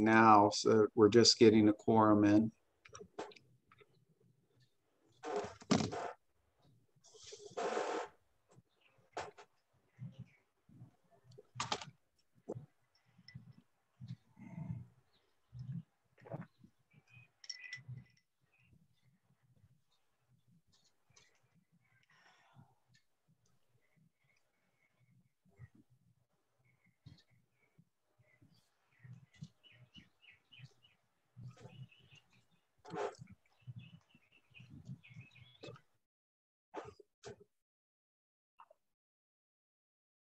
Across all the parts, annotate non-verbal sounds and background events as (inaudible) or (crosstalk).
now, so we're just getting a quorum in.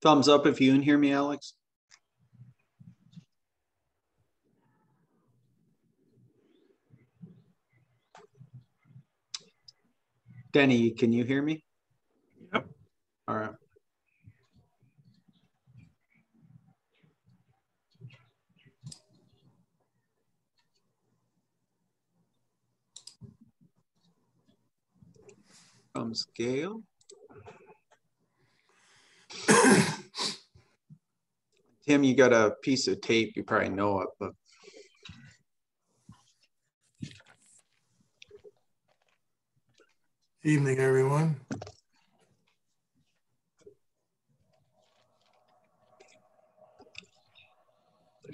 Thumbs up if you can hear me, Alex. Denny, can you hear me? Yep. All right. Comes (coughs) Gail. Tim, you got a piece of tape, you probably know it, but Evening, everyone.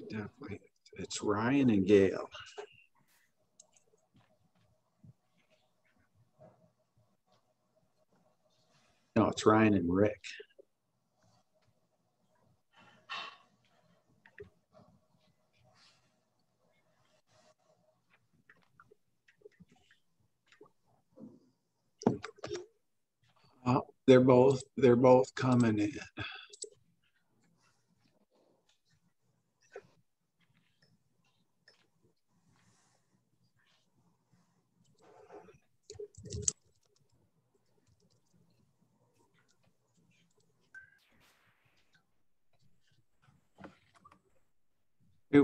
definitely, it's Ryan and Gail. No, it's Ryan and Rick. Oh, they're both, they're both coming in.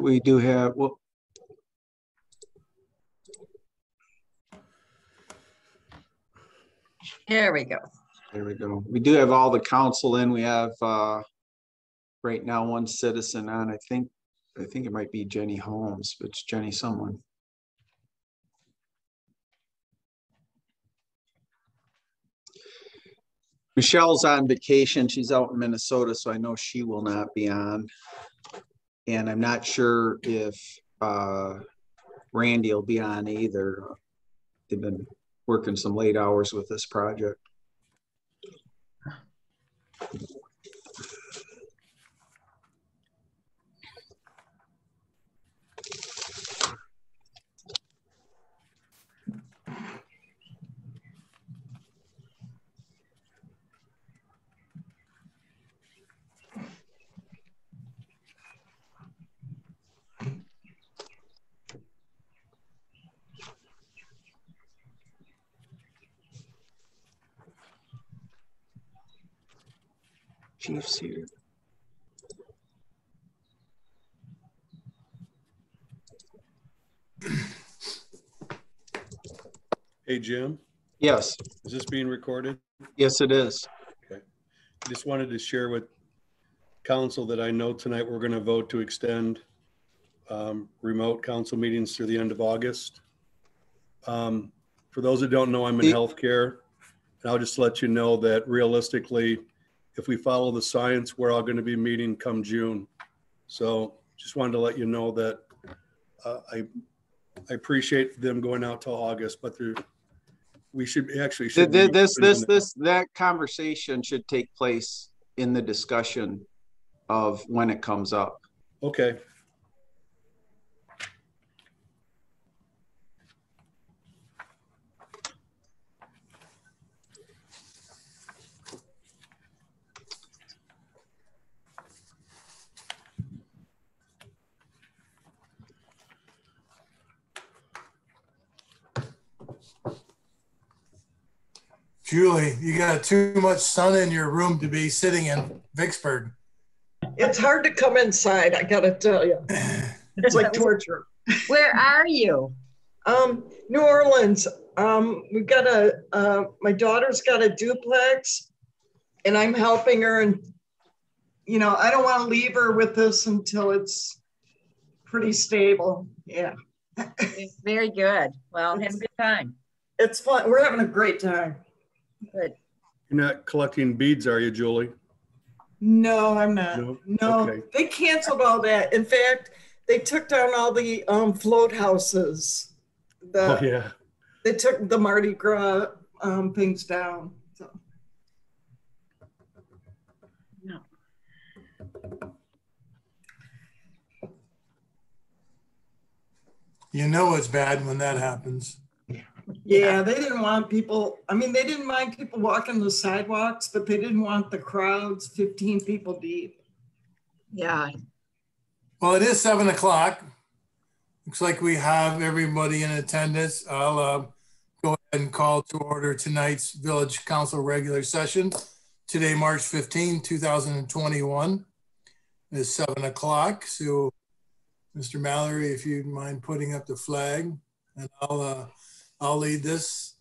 We do have, well, There we go. There we go. We do have all the council in. We have, uh, right now, one citizen on, I think, I think it might be Jenny Holmes, but it's Jenny someone. Michelle's on vacation. She's out in Minnesota, so I know she will not be on. And I'm not sure if, uh, Randy will be on either. They've been working some late hours with this project. Chiefs here. Hey, Jim, Yes, is this being recorded? yes, it is. Just wanted to share with council that I know tonight we're going to vote to extend um, remote council meetings through the end of August. Um, For those that don't know, I'm in healthcare. And I'll just let you know that realistically, if we follow the science, we're all going to be meeting come June. So just wanted to let you know that uh, I, I appreciate them going out till August, but there, we should actually. Should This, this, in- this, that conversation should take place in the discussion of when it comes up. Okay, Julie, you got too much sun in your room to be sitting in Vicksburg. It's hard to come inside, I gotta tell you. It's like torture. Where are you? Um, New Orleans, um, we've got a, uh, my daughter's got a duplex and I'm helping her and, you know, I don't want to leave her with this until it's pretty stable. Yeah, Very good. Well, have a good time. it's fun. We're having a great time. Good. You're not collecting beads, are you, Julie? No, I'm not. No? No, Okay. they canceled all that. In fact, they took down all the um, float houses. The, Oh, yeah. They took the Mardi Gras um, things down. So. No. You know it's bad when that happens. Yeah, they didn't want people, I mean, they didn't mind people walking the sidewalks, but they didn't want the crowds 15 people deep. Yeah, Well, it is seven o'clock. Looks like we have everybody in attendance. I'll uh, go ahead and call to order tonight's Village Council regular session. Today, March 15, 2021. It's seven o'clock. So, Mr. Mallory, if you'd mind putting up the flag, and I'll uh, I'll lead this.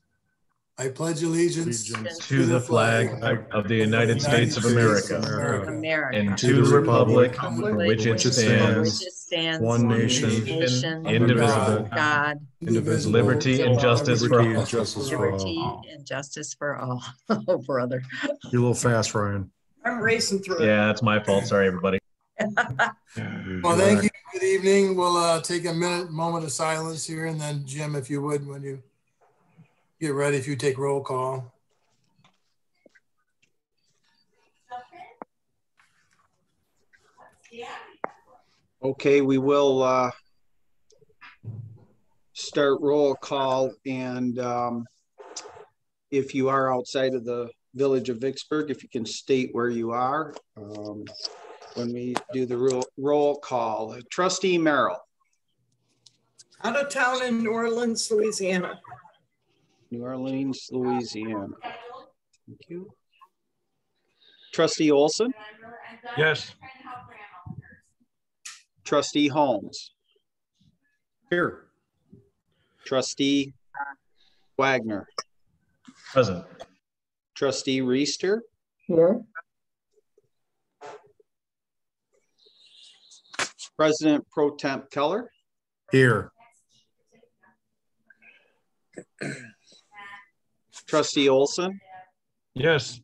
I pledge allegiance allegiance to the flag of the United States of America America. and to the republic For for which it stands, stands, one nation, nation, indivisible, God, indivisible, liberty and justice for all. for liberty and justice for all. (laughs) Oh, brother. You're a little fast, Ryan. I'm racing through. Yeah, that's my fault. Sorry, everybody. (laughs) Well, thank you. Good evening. We'll uh, take a minute, moment of silence here, and then Jim, if you would, when you get ready, if you take roll call. Okay, we will uh, start roll call and um, if you are outside of the village of Vicksburg, if you can state where you are um, when we do the roll, roll call. Trustee Merrill, Out of town in New Orleans, Louisiana. New Orleans, Louisiana. Thank you. Trustee Olson, Yes. trustee Holmes, Here. trustee Wagner, Present. trustee Reister, Here. President Pro Tem Keller, Here, trustee Olson, Yes.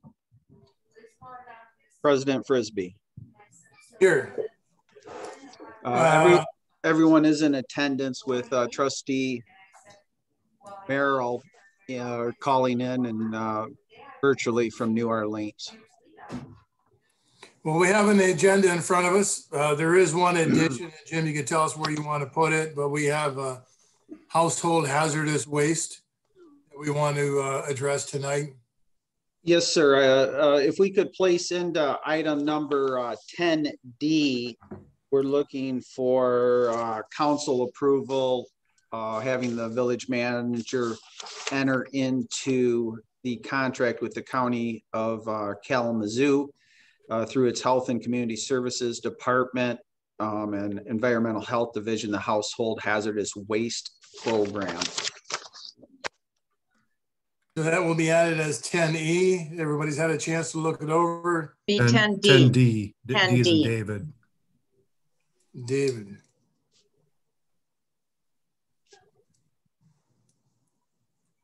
President Frisbee. Here. Uh, every, Uh, everyone is in attendance with uh, trustee Merrill uh, calling in and uh, virtually from New Orleans. Well, we have an agenda in front of us. Uh, There is one addition, Jim, you can tell us where you want to put it, but we have uh, household hazardous waste that we want to uh, address tonight. Yes, sir. Uh, uh, If we could place into item number uh, 10D, we're looking for uh, council approval, uh, having the village manager enter into the contract with the county of uh, Kalamazoo uh, through its Health and Community Services Department um, and Environmental Health Division, the Household Hazardous Waste Program. So that will be added as 10E. Everybody's had a chance to look it over. B and ten ten D. D, D is in 10D. David. David.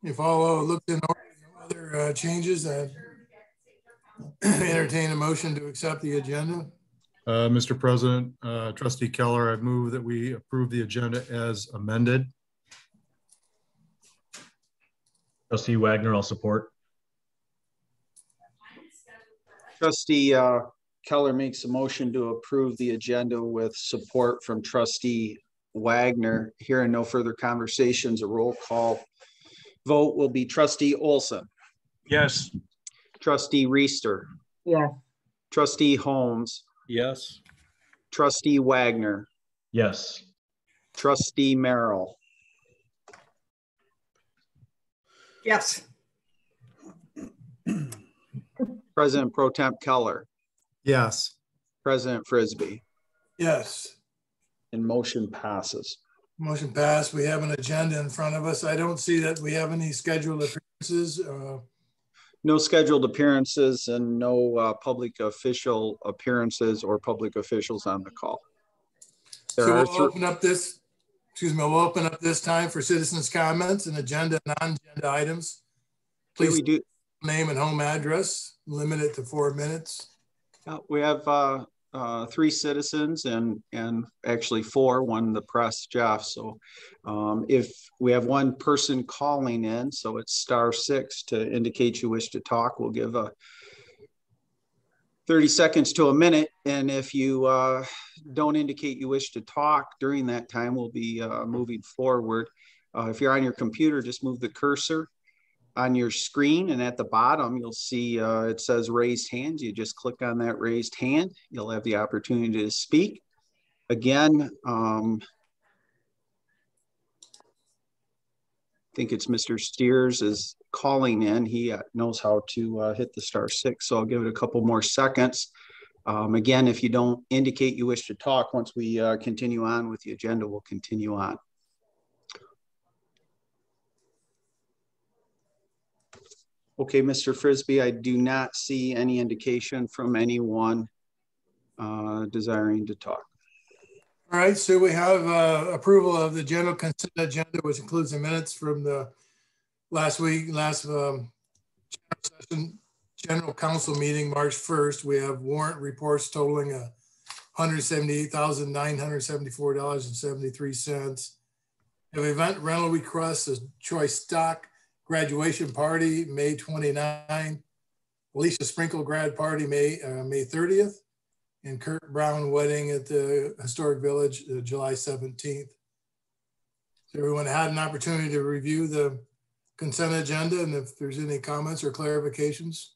If all uh, looked in order, no other uh, changes, I (coughs) entertain a motion to accept the agenda. Uh, Mr. President, uh, trustee Keller, I move that we approve the agenda as amended. Trustee Wagner, I'll support. Trustee uh, Keller makes a motion to approve the agenda with support from trustee Wagner. Hearing no further conversations, a roll call vote will be trustee Olson, Yes. trustee Reister, Yeah. trustee Holmes, Yes. trustee Wagner, Yes. trustee Merrill, Yes, President Pro Tem Keller, Yes, President Frisbee, Yes, and motion passes. motion passed. We have an agenda in front of us. I don't see that we have any scheduled appearances. Uh, No scheduled appearances and no uh, public official appearances or public officials on the call. There So are we'll open up this, excuse me, we'll open up this time for citizens' comments and agenda, non-agenda items. Please do, name and home address, limit it to four minutes. uh, we have, uh, uh, three citizens and, and actually four, one the press, Jeff. So, um, if we have one person calling in, so it's star six to indicate you wish to talk, we'll give a 30 seconds to a minute. And if you, uh, don't indicate you wish to talk during that time, we'll be, uh, moving forward. Uh, if you're on your computer, just move the cursor on your screen and at the bottom you'll see uh, it says raised hands you just click on that raised hand you'll have the opportunity to speak again um, think it's Mr. Steers is calling in he uh, knows how to uh, hit the star six so I'll give it a couple more seconds um, again if you don't indicate you wish to talk once we uh, continue on with the agenda we'll continue on Okay, Mr. Frisbee, I do not see any indication from anyone uh, desiring to talk. All right, so we have uh, approval of the general consent agenda, which includes the minutes from the last week, last um, general session, general council meeting, March 1st. We have warrant reports totaling a $178,974.73. Have event rental requests, a choice stock graduation party, May 29. Alicia Sprinkle grad party, May, uh, May 30th and Kurt Brown wedding at the Historic Village, uh, July 17th. So everyone had an opportunity to review the consent agenda and if there's any comments or clarifications.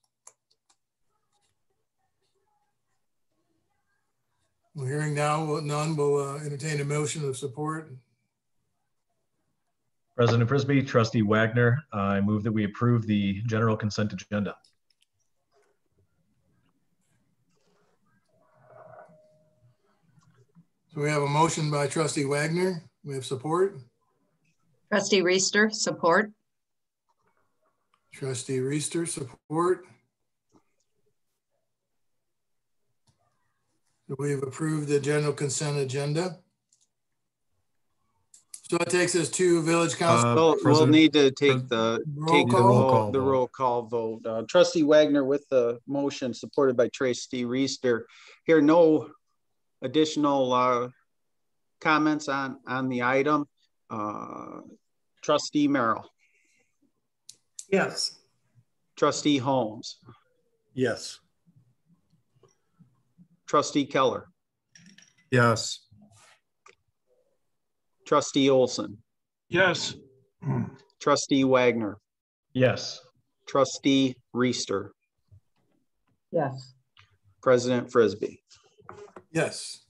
We're hearing now, none, will uh, entertain a motion of support. President Frisbee, trustee Wagner, I move that we approve the general consent agenda. So we have a motion by trustee Wagner. We have support. Trustee Reister, support. Trustee Reister, support. We've approved the general consent agenda. So it takes us to village council Uh, We'll, we'll need to take the, roll take the roll roll, call the vote. roll call vote. Uh, Trustee Wagner with the motion supported by trustee Reister. Here, no additional uh, comments on, on the item. Uh, Trustee Merrill, Yes. trustee Holmes, Yes. trustee Keller, Yes. trustee Olson, Yes. trustee Wagner, Yes. trustee Reister, Yes. President Frisbee. Yes.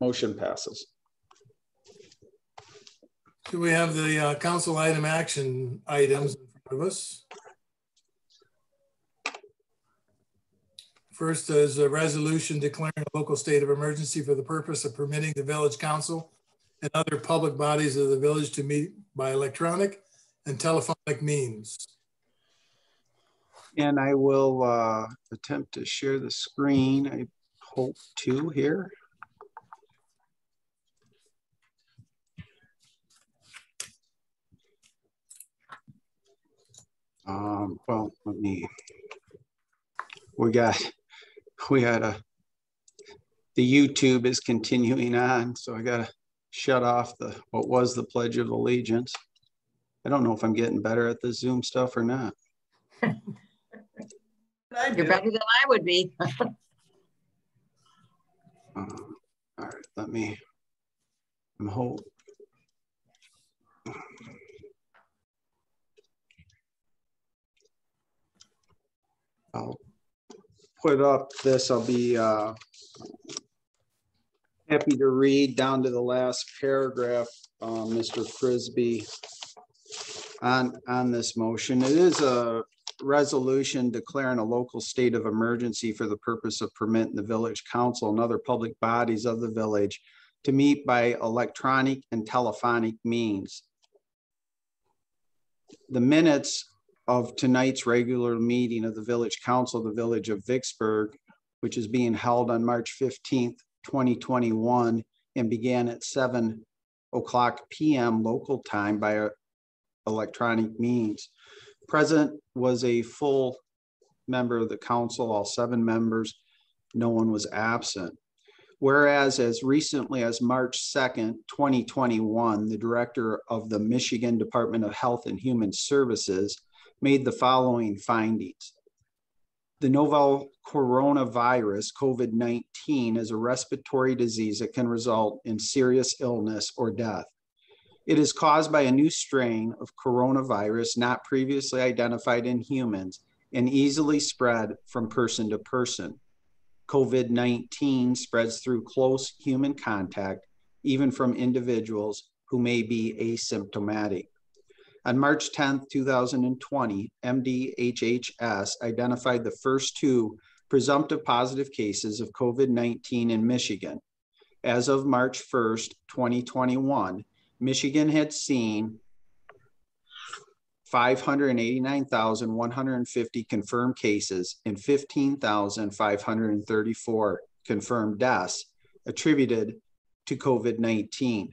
Motion passes. So we have the uh, council item action items in front of us. First is a resolution declaring a local state of emergency for the purpose of permitting the village council and other public bodies of the village to meet by electronic and telephonic means. And I will uh, attempt to share the screen. I hope 2 here. Um, well, let me, we got, we had a, the YouTube is continuing on, so I gotta shut off the, what was the Pledge of Allegiance. I don't know if I'm getting better at the Zoom stuff or not. (laughs) You're better than I would be. (laughs) Um, All right, let me, I'm hold. I'll put up this, I'll be uh, happy to read down to the last paragraph, uh, Mr. Frisbee, on, on this motion. It is a resolution declaring a local state of emergency for the purpose of permitting the village council and other public bodies of the village to meet by electronic and telephonic means. The minutes of tonight's regular meeting of the village council, the village of Vicksburg, which is being held on March fifteenth, twenty twenty-one, and began at seven o'clock PM local time by electronic means. Present was a full member of the council, all seven members. No one was absent. Whereas as recently as March second, twenty twenty-one, the director of the Michigan Department of Health and Human Services made the following findings. The novel coronavirus, COVID-19, is a respiratory disease that can result in serious illness or death. It is caused by a new strain of coronavirus not previously identified in humans and easily spread from person to person. COVID-19 spreads through close human contact, even from individuals who may be asymptomatic. On March 10, 2020, MDHHS identified the first two presumptive positive cases of COVID-19 in Michigan. As of March 1, 2021, Michigan had seen 589,150 confirmed cases and 15,534 confirmed deaths attributed to COVID-19.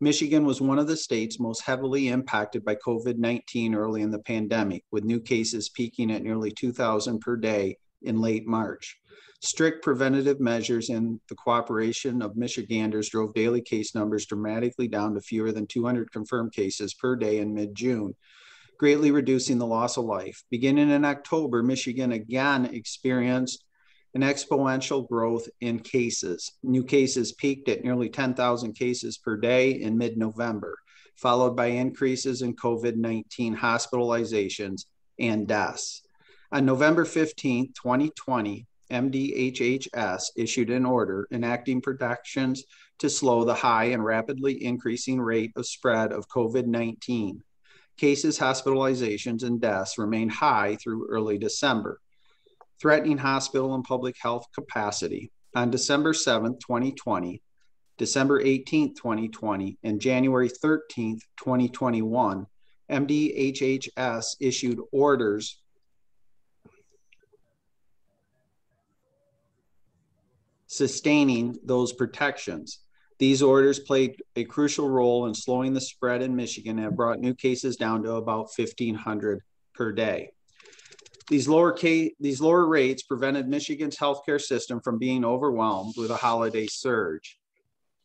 Michigan was one of the states most heavily impacted by COVID-19 early in the pandemic, with new cases peaking at nearly 2,000 per day in late March. Strict preventative measures and the cooperation of Michiganders drove daily case numbers dramatically down to fewer than 200 confirmed cases per day in mid-June, greatly reducing the loss of life. Beginning in October, Michigan again experienced an exponential growth in cases. New cases peaked at nearly 10,000 cases per day in mid November, followed by increases in COVID 19 hospitalizations and deaths. On November 15, 2020, MDHHS issued an order enacting protections to slow the high and rapidly increasing rate of spread of COVID 19. Cases, hospitalizations, and deaths remained high through early December threatening hospital and public health capacity. On December 7, 2020, December 18, 2020, and January 13, 2021, MDHHS issued orders sustaining those protections. These orders played a crucial role in slowing the spread in Michigan and brought new cases down to about 1,500 per day. These lower, K, these lower rates prevented Michigan's healthcare system from being overwhelmed with a holiday surge.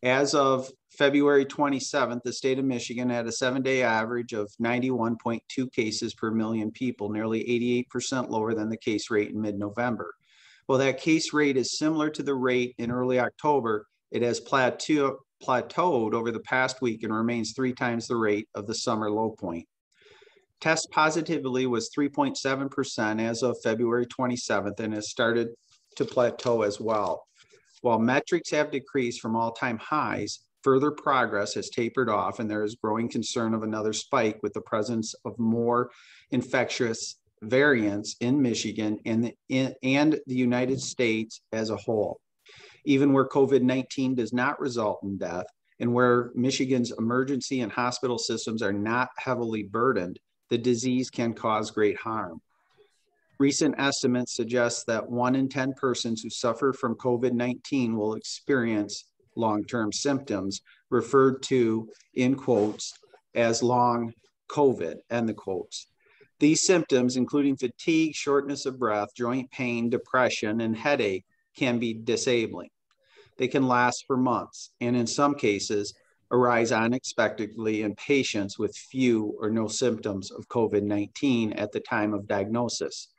As of February 27th, the state of Michigan had a seven day average of 91.2 cases per million people, nearly 88% lower than the case rate in mid November. While that case rate is similar to the rate in early October, it has plateau, plateaued over the past week and remains three times the rate of the summer low point. Test positivity was 3.7% as of February 27th and has started to plateau as well. While metrics have decreased from all-time highs, further progress has tapered off and there is growing concern of another spike with the presence of more infectious variants in Michigan and the, in, and the United States as a whole. Even where COVID-19 does not result in death and where Michigan's emergency and hospital systems are not heavily burdened, the disease can cause great harm. Recent estimates suggest that one in 10 persons who suffer from COVID 19 will experience long term symptoms, referred to in quotes as long COVID, end the quotes. These symptoms, including fatigue, shortness of breath, joint pain, depression, and headache, can be disabling. They can last for months, and in some cases, arise unexpectedly in patients with few or no symptoms of COVID 19 at the time of diagnosis.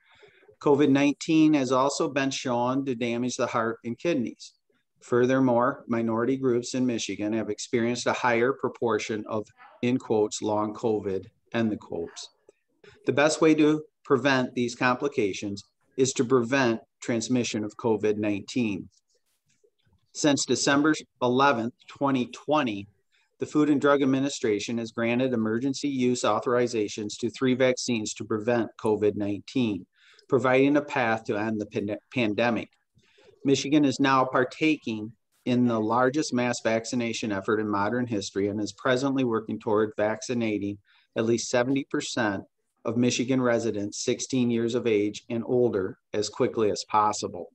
COVID 19 has also been shown to damage the heart and kidneys. Furthermore, minority groups in Michigan have experienced a higher proportion of, in quotes, long COVID, end the quotes. The best way to prevent these complications is to prevent transmission of COVID 19. Since December 11, 2020, the Food and Drug Administration has granted emergency use authorizations to three vaccines to prevent COVID 19, providing a path to end the pan pandemic. Michigan is now partaking in the largest mass vaccination effort in modern history and is presently working toward vaccinating at least 70% of Michigan residents 16 years of age and older as quickly as possible.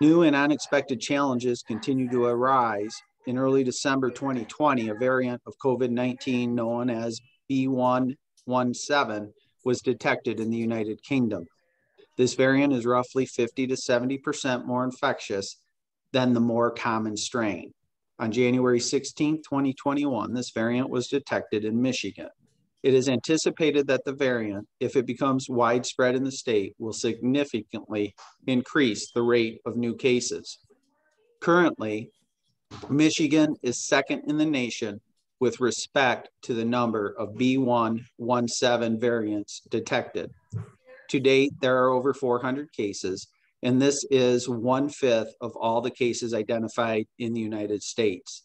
New and unexpected challenges continue to arise. In early December 2020, a variant of COVID-19 known as B117 was detected in the United Kingdom. This variant is roughly 50 to 70% more infectious than the more common strain. On January 16, 2021, this variant was detected in Michigan. It is anticipated that the variant, if it becomes widespread in the state, will significantly increase the rate of new cases. Currently, Michigan is second in the nation with respect to the number of B117 variants detected. To date, there are over 400 cases, and this is one fifth of all the cases identified in the United States.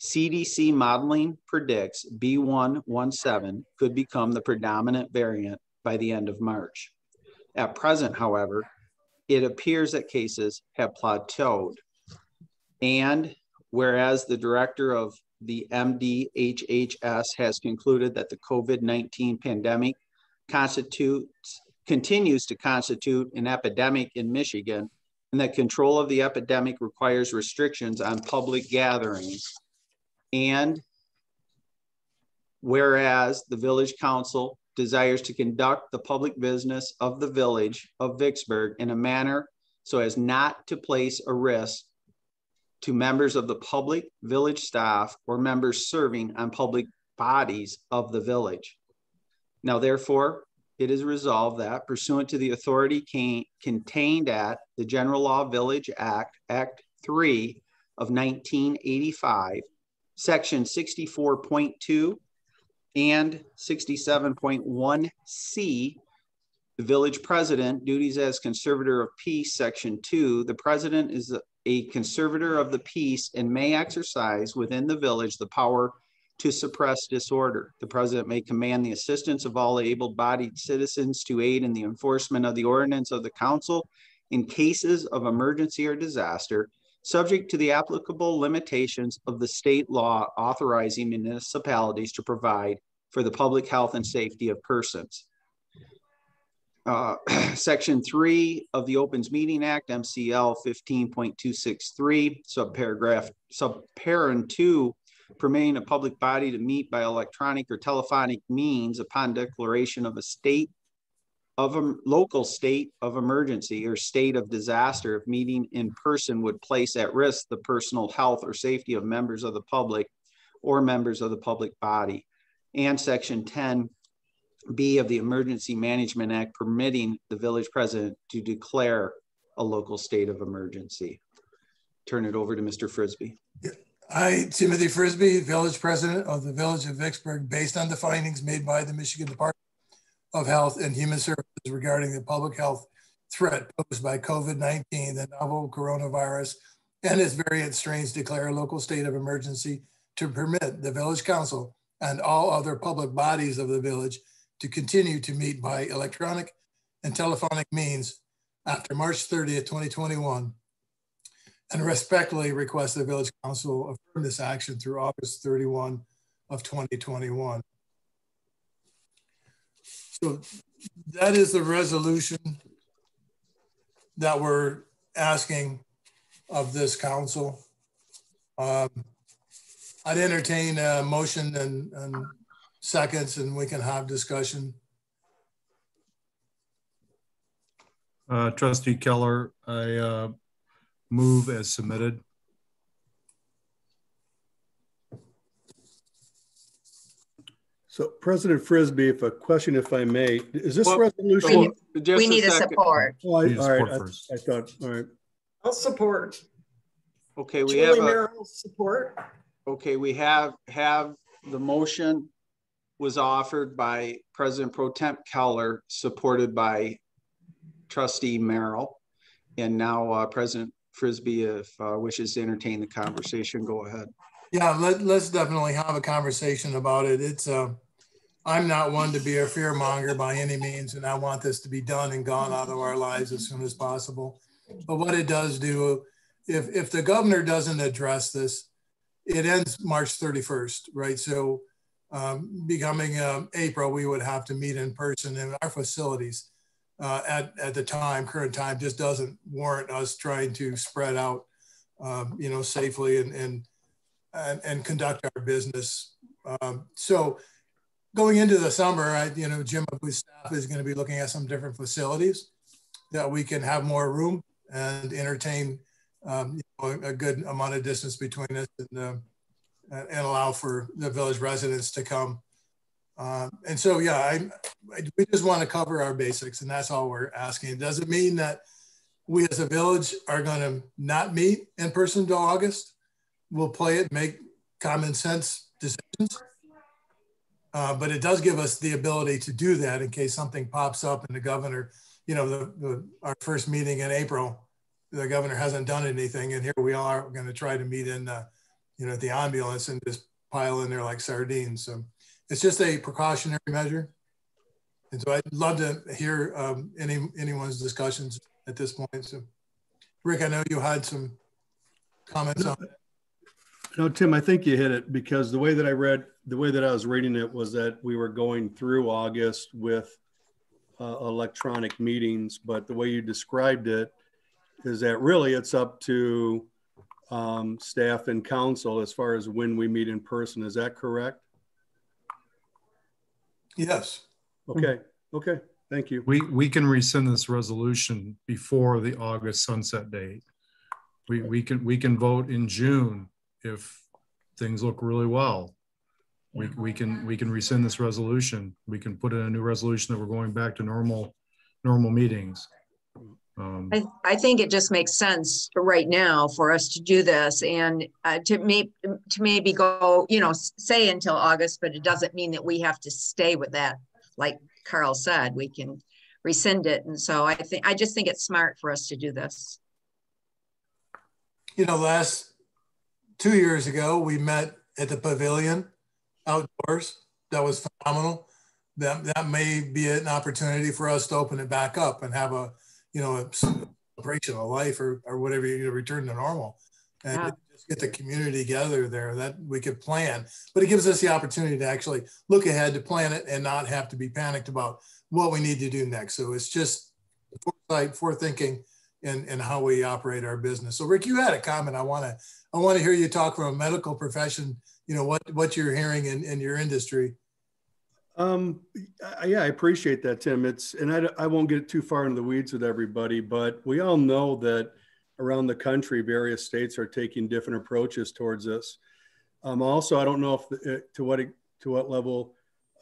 CDC modeling predicts B117 could become the predominant variant by the end of March. At present, however, it appears that cases have plateaued. And whereas the director of the MDHHS has concluded that the COVID 19 pandemic constitutes continues to constitute an epidemic in Michigan and that control of the epidemic requires restrictions on public gatherings. And whereas the village council desires to conduct the public business of the village of Vicksburg in a manner so as not to place a risk to members of the public, village staff, or members serving on public bodies of the village. Now, therefore, it is resolved that pursuant to the authority contained at the General Law Village Act, Act 3 of 1985, Section 64.2 and 67.1C, the village president, duties as conservator of peace, Section 2, the president is a conservator of the peace and may exercise within the village the power to suppress disorder. The president may command the assistance of all able-bodied citizens to aid in the enforcement of the ordinance of the council in cases of emergency or disaster, subject to the applicable limitations of the state law authorizing municipalities to provide for the public health and safety of persons. Uh, (clears throat) section 3 of the Open Meetings Act, MCL 15.263, subparagraph, subparent 2 permitting a public body to meet by electronic or telephonic means upon declaration of a state of a local state of emergency or state of disaster if meeting in person would place at risk the personal health or safety of members of the public or members of the public body. And section 10 B of the Emergency Management Act permitting the village president to declare a local state of emergency. Turn it over to Mr. Frisbee. I, Timothy Frisbee, Village President of the Village of Vicksburg, based on the findings made by the Michigan Department of Health and Human Services regarding the public health threat posed by COVID-19, the novel coronavirus, and its variant strains declare a local state of emergency to permit the Village Council and all other public bodies of the village to continue to meet by electronic and telephonic means after March 30th, 2021 and respectfully request the village council affirm this action through August 31 of 2021. So that is the resolution that we're asking of this council. Um, I'd entertain a motion and, and seconds and we can have discussion. Uh, Trustee Keller, I uh, move as submitted. So President Frisbee, if a question, if I may, is this Well, resolution? We Just we need a second. support. Oh, I- Need All right, support I- I thought, all right. I'll support. Okay, we have Julie a, Merrill, support. okay, we have, have the motion was offered by President Pro Tem Keller, supported by trustee Merrill. And now uh, President Frisbee, if uh, wishes to entertain the conversation, go ahead. Yeah, let, let's definitely have a conversation about it. It's, uh, I'm not one to be a fear monger by any means, and I want this to be done and gone out of our lives as soon as possible. But what it does do, if, if the governor doesn't address this, it ends March 31st, right? So um, becoming um, April, we would have to meet in person in our facilities. uh, at, at the time, current time, just doesn't warrant us trying to spread out, um, you know, safely and, and, and, and conduct our business. Um, so going into the summer, I, you know, Jim with staff is going to be looking at some different facilities that we can have more room and entertain um, you know, a good amount of distance between us and, uh, and allow for the village residents to come. Um, and so, yeah, I, I, we just want to cover our basics and that's all we're asking. It doesn't mean that we as a village are going to not meet in person till August. We'll play it, make common sense decisions. Uh, but it does give us the ability to do that in case something pops up and the governor, you know, the, the our first meeting in April, the governor hasn't done anything, and here we are going to try to meet in, uh, you know, the ambulance and just pile in there like sardines. So it's just a precautionary measure. And so I'd love to hear um, any anyone's discussions at this point. So, Rick, I know you had some comments on it. No, Tim, I think you hit it because the way that I read, the way that I was reading it was that we were going through August with uh, electronic meetings, but the way you described it is that really it's up to um, staff and council as far as when we meet in person. Is that correct? Yes. Okay. Okay. Thank you. We, we can rescind this resolution before the August sunset date. We, we can, we can vote in June if things look really well. We, we can, we can rescind this resolution. We can put in a new resolution that we're going back to normal, normal meetings. Um, I, I think it just makes sense right now for us to do this and uh, to may, to maybe go, you know, say until August, but it doesn't mean that we have to stay with that. Like Carl said, we can rescind it. And so I think, I just think it's smart for us to do this. You know, last two years ago, we met at the pavilion outdoors. That was phenomenal. That, that may be an opportunity for us to open it back up and have a, you know, a celebration of life or, or whatever, you know, return to normal. And just get the community together there that we could plan. But it gives us the opportunity to actually look ahead to plan it and not have to be panicked about what we need to do next. So it's just foresight, forethinking, and, and how we operate our business. So Rick, you had a comment. I want to I want to hear you talk from a medical profession. You know what what you're hearing in, in your industry. Um, yeah, I appreciate that, Tim. It's, and I, I won't get too far into the weeds with everybody, but we all know that around the country, various states are taking different approaches towards this. Um, also, I don't know if uh, to what to what level.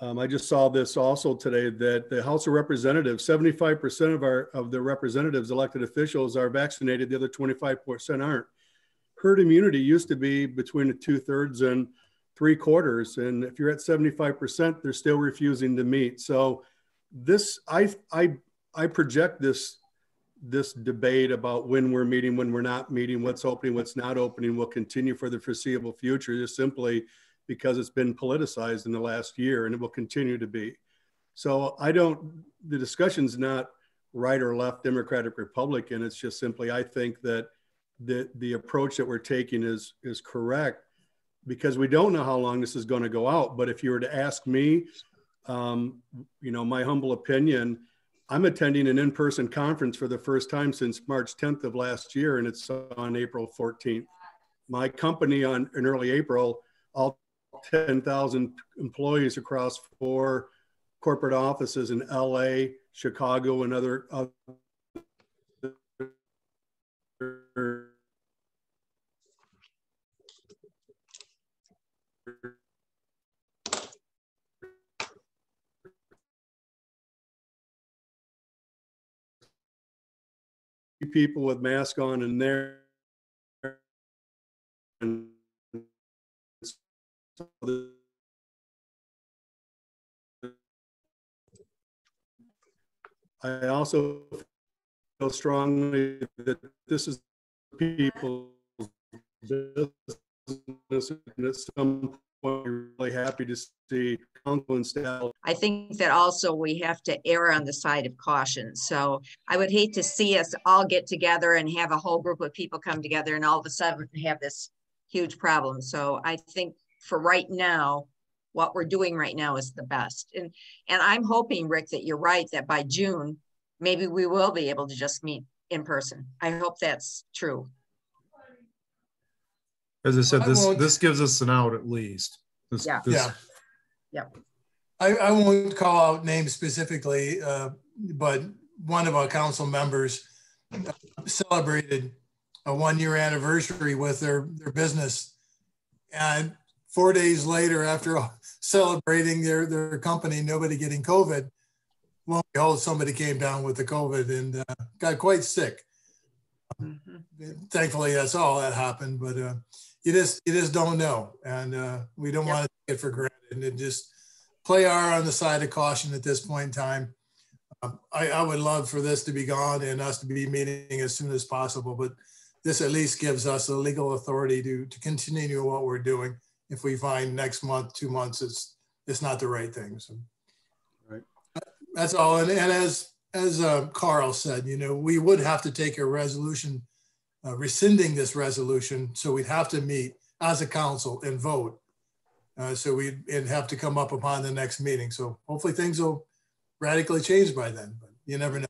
Um, I just saw this also today that the House of Representatives, 75% of our of the representatives, elected officials, are vaccinated. The other 25% aren't. Herd immunity used to be between two thirds and three quarters. And if you're at 75%, they're still refusing to meet. So this, I, I, I project this, this debate about when we're meeting, when we're not meeting, what's opening, what's not opening will continue for the foreseeable future, just simply because it's been politicized in the last year and it will continue to be. So I don't, the discussion's not right or left, Democratic, Republican. It's just simply, I think that the, the approach that we're taking is, is correct because we don't know how long this is going to go out. But if you were to ask me, um, you know, my humble opinion, I'm attending an in-person conference for the first time since March 10th of last year, and it's on April 14th. My company on in early April, all 10,000 employees across four corporate offices in LA, Chicago, and other, other people with masks on in there. I also feel strongly that this is people's business and some we're really happy to see and staff. I think that also we have to err on the side of caution. So I would hate to see us all get together and have a whole group of people come together and all of a sudden have this huge problem. So I think for right now, what we're doing right now is the best. And and I'm hoping, Rick, that you're right, that by June, maybe we will be able to just meet in person. I hope that's true. As I said, I this, won't- this gives us an out at least. This- Yeah. this- Yeah. I, I won't call out names specifically, uh, but one of our council members celebrated a one-year anniversary with their, their business. And four days later, after (laughs) celebrating their, their company, nobody getting COVID, lo and behold, somebody came down with the COVID and uh, got quite sick. Thankfully, that's all that happened, but uh, you just, you just don't know. And uh, we don't Yep. want to take it for granted and just play our on the side of caution at this point in time. Um, I, I would love for this to be gone and us to be meeting as soon as possible, but this at least gives us the legal authority to, to continue what we're doing. If we find next month, two months, it's, it's not the right thing. So. Right. That's all. And, and as, as uh, Carl said, you know, we would have to take a resolution uh, rescinding this resolution. So we'd have to meet as a council and vote. Uh, so we'd and have to come up upon the next meeting. So hopefully things will radically change by then, but you never know.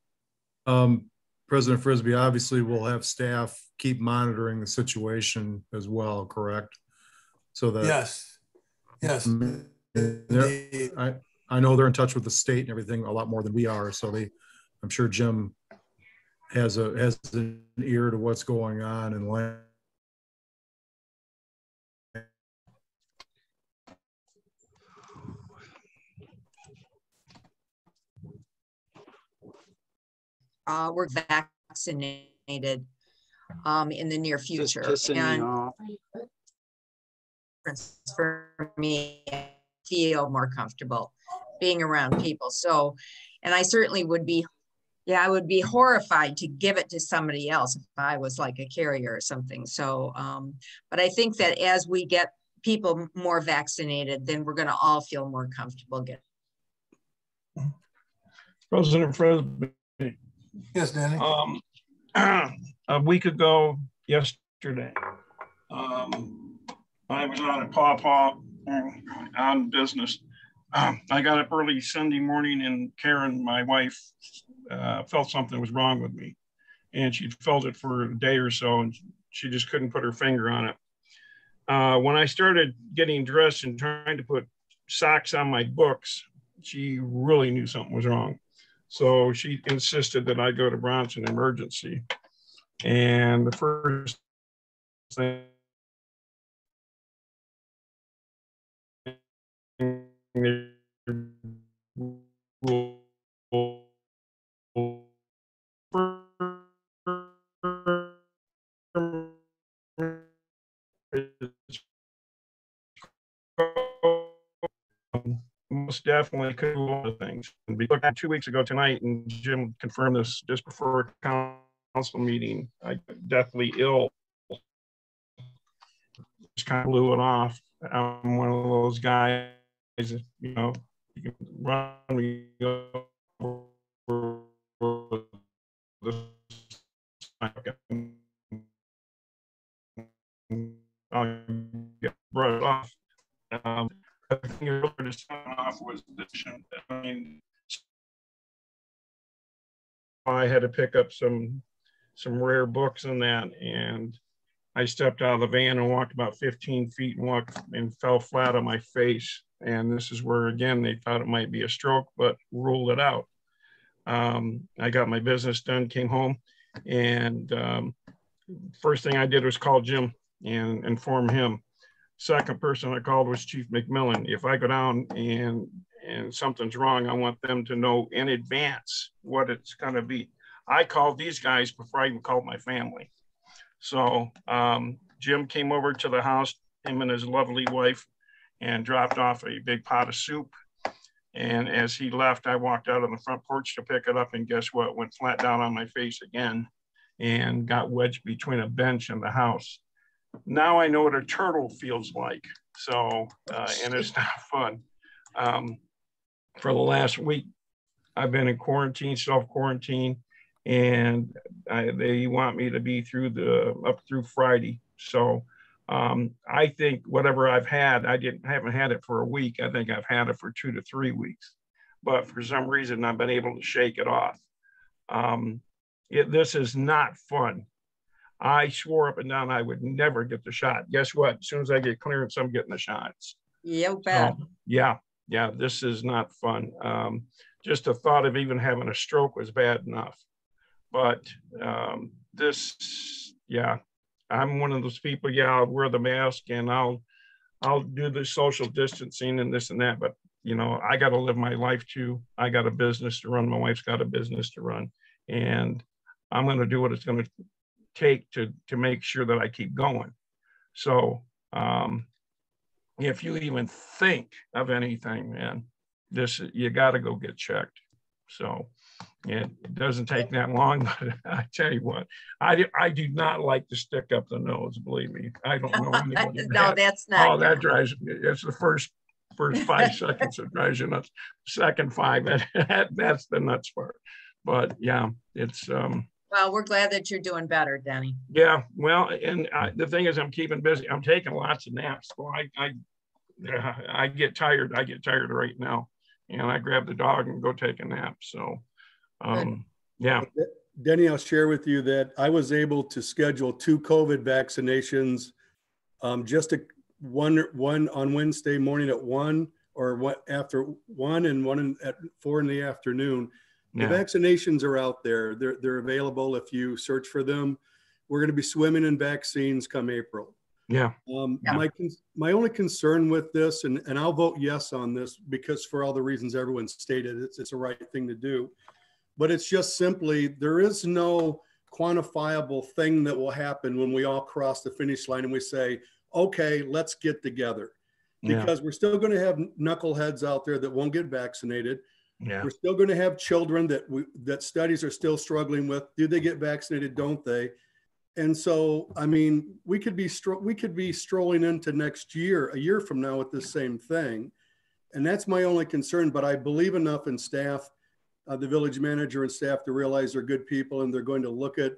Um, President Frisbee, obviously we'll have staff keep monitoring the situation as well, correct? So that. Yes. Yes. I, I know they're in touch with the state and everything a lot more than we are, so they, I'm sure Jim has a, has an ear to what's going on in land. Uh, we're vaccinated um, in the near Just future. pissing me And off. for me, I feel more comfortable being around people. So, and I certainly would be, yeah, I would be horrified to give it to somebody else if I was like a carrier or something. So, um, but I think that as we get people more vaccinated, then we're going to all feel more comfortable getting. President Frisbee, Yes, Danny. um, (clears throat) a week ago yesterday, um, I was out at Paw Paw um, on business. Um, I got up early Sunday morning and Karen, my wife, uh, felt something was wrong with me. And she'd felt it for a day or so and she just couldn't put her finger on it. Uh, when I started getting dressed and trying to put socks on my books, she really knew something was wrong. So she insisted that I go to Bronson Emergency. And the first thing definitely could do all the things. And we looked at two weeks ago tonight, and Jim confirmed this just before council meeting. I deathly ill. Just kind of blew it off. I'm one of those guys, you know, you can run me over the I'll get off. Um, I think just off was I mean, I had to pick up some some rare books and that, and I stepped out of the van and walked about 15 feet and walked and fell flat on my face. And this is where again they thought it might be a stroke, but ruled it out. Um, I got my business done, came home, and um, first thing I did was call Jim and inform him second person I called was Chief McMillan. If I go down and and something's wrong, I want them to know in advance what it's going to be. I called these guys before I even called my family. So um, Jim came over to the house, him and his lovely wife, and dropped off a big pot of soup. And as he left, I walked out on the front porch to pick it up, and guess what? Went flat down on my face again, and got wedged between a bench and the house now I know what a turtle feels like. So, uh, (laughs) and it's not fun. Um, for the last week, I've been in quarantine, self quarantine, and I, they want me to be through the up through Friday. So, um, I think whatever I've had, I didn't haven't had it for a week. I think I've had it for two to three weeks, but for some reason I've been able to shake it off. Um, it, this is not fun. I swore up and down I would never get the shot. Guess what? As soon as I get clearance, I'm getting the shots. Bet. So, yeah, yeah, this is not fun. Um, just the thought of even having a stroke was bad enough. But um, this, yeah, I'm one of those people. Yeah, I'll wear the mask and I'll I'll do the social distancing and this and that. But you know, I got to live my life too. I got a business to run. My wife's got a business to run, and I'm going to do what it's going to take to to make sure that I keep going. So um, if you even think of anything, man, this you got to go get checked. So it doesn't take that long, (laughs) but I tell you what, I do, I do not like to stick up the nose. Believe me, I don't know (laughs) anybody. no, that, that's not. oh, that drives me. It's the first first five (laughs) seconds that drives you nuts. Second five, that, that that's the nuts part. But yeah, it's um. Well, we're glad that you're doing better, Denny. Yeah, well, and I, the thing is, I'm keeping busy. I'm taking lots of naps. Well, I I (laughs) I get tired. I get tired right now, and I grab the dog and go take a nap. So um, yeah. Denny, I'll share with you that I was able to schedule two COVID vaccinations um, just a, one, one on Wednesday morning at one or what after one and one in, at four in the afternoon. Yeah. The vaccinations are out there. They're, they're available if you search for them. We're going to be swimming in vaccines come April. Yeah. Um, yeah. My my only concern with this, and, and I'll vote yes on this because for all the reasons everyone stated, it's it's a right thing to do but it's just simply there is no quantifiable thing that will happen when we all cross the finish line and we say, okay, let's get together. Because yeah. we're still going to have knuckleheads out there that won't get vaccinated. Yeah. We're still going to have children that we, that studies are still struggling with. Do they get vaccinated? Don't they? And so, I mean, we could be we could be strolling into next year, a year from now, with the same thing, and that's my only concern. But I believe enough in staff uh, the village manager and staff to realize they're good people and they're going to look at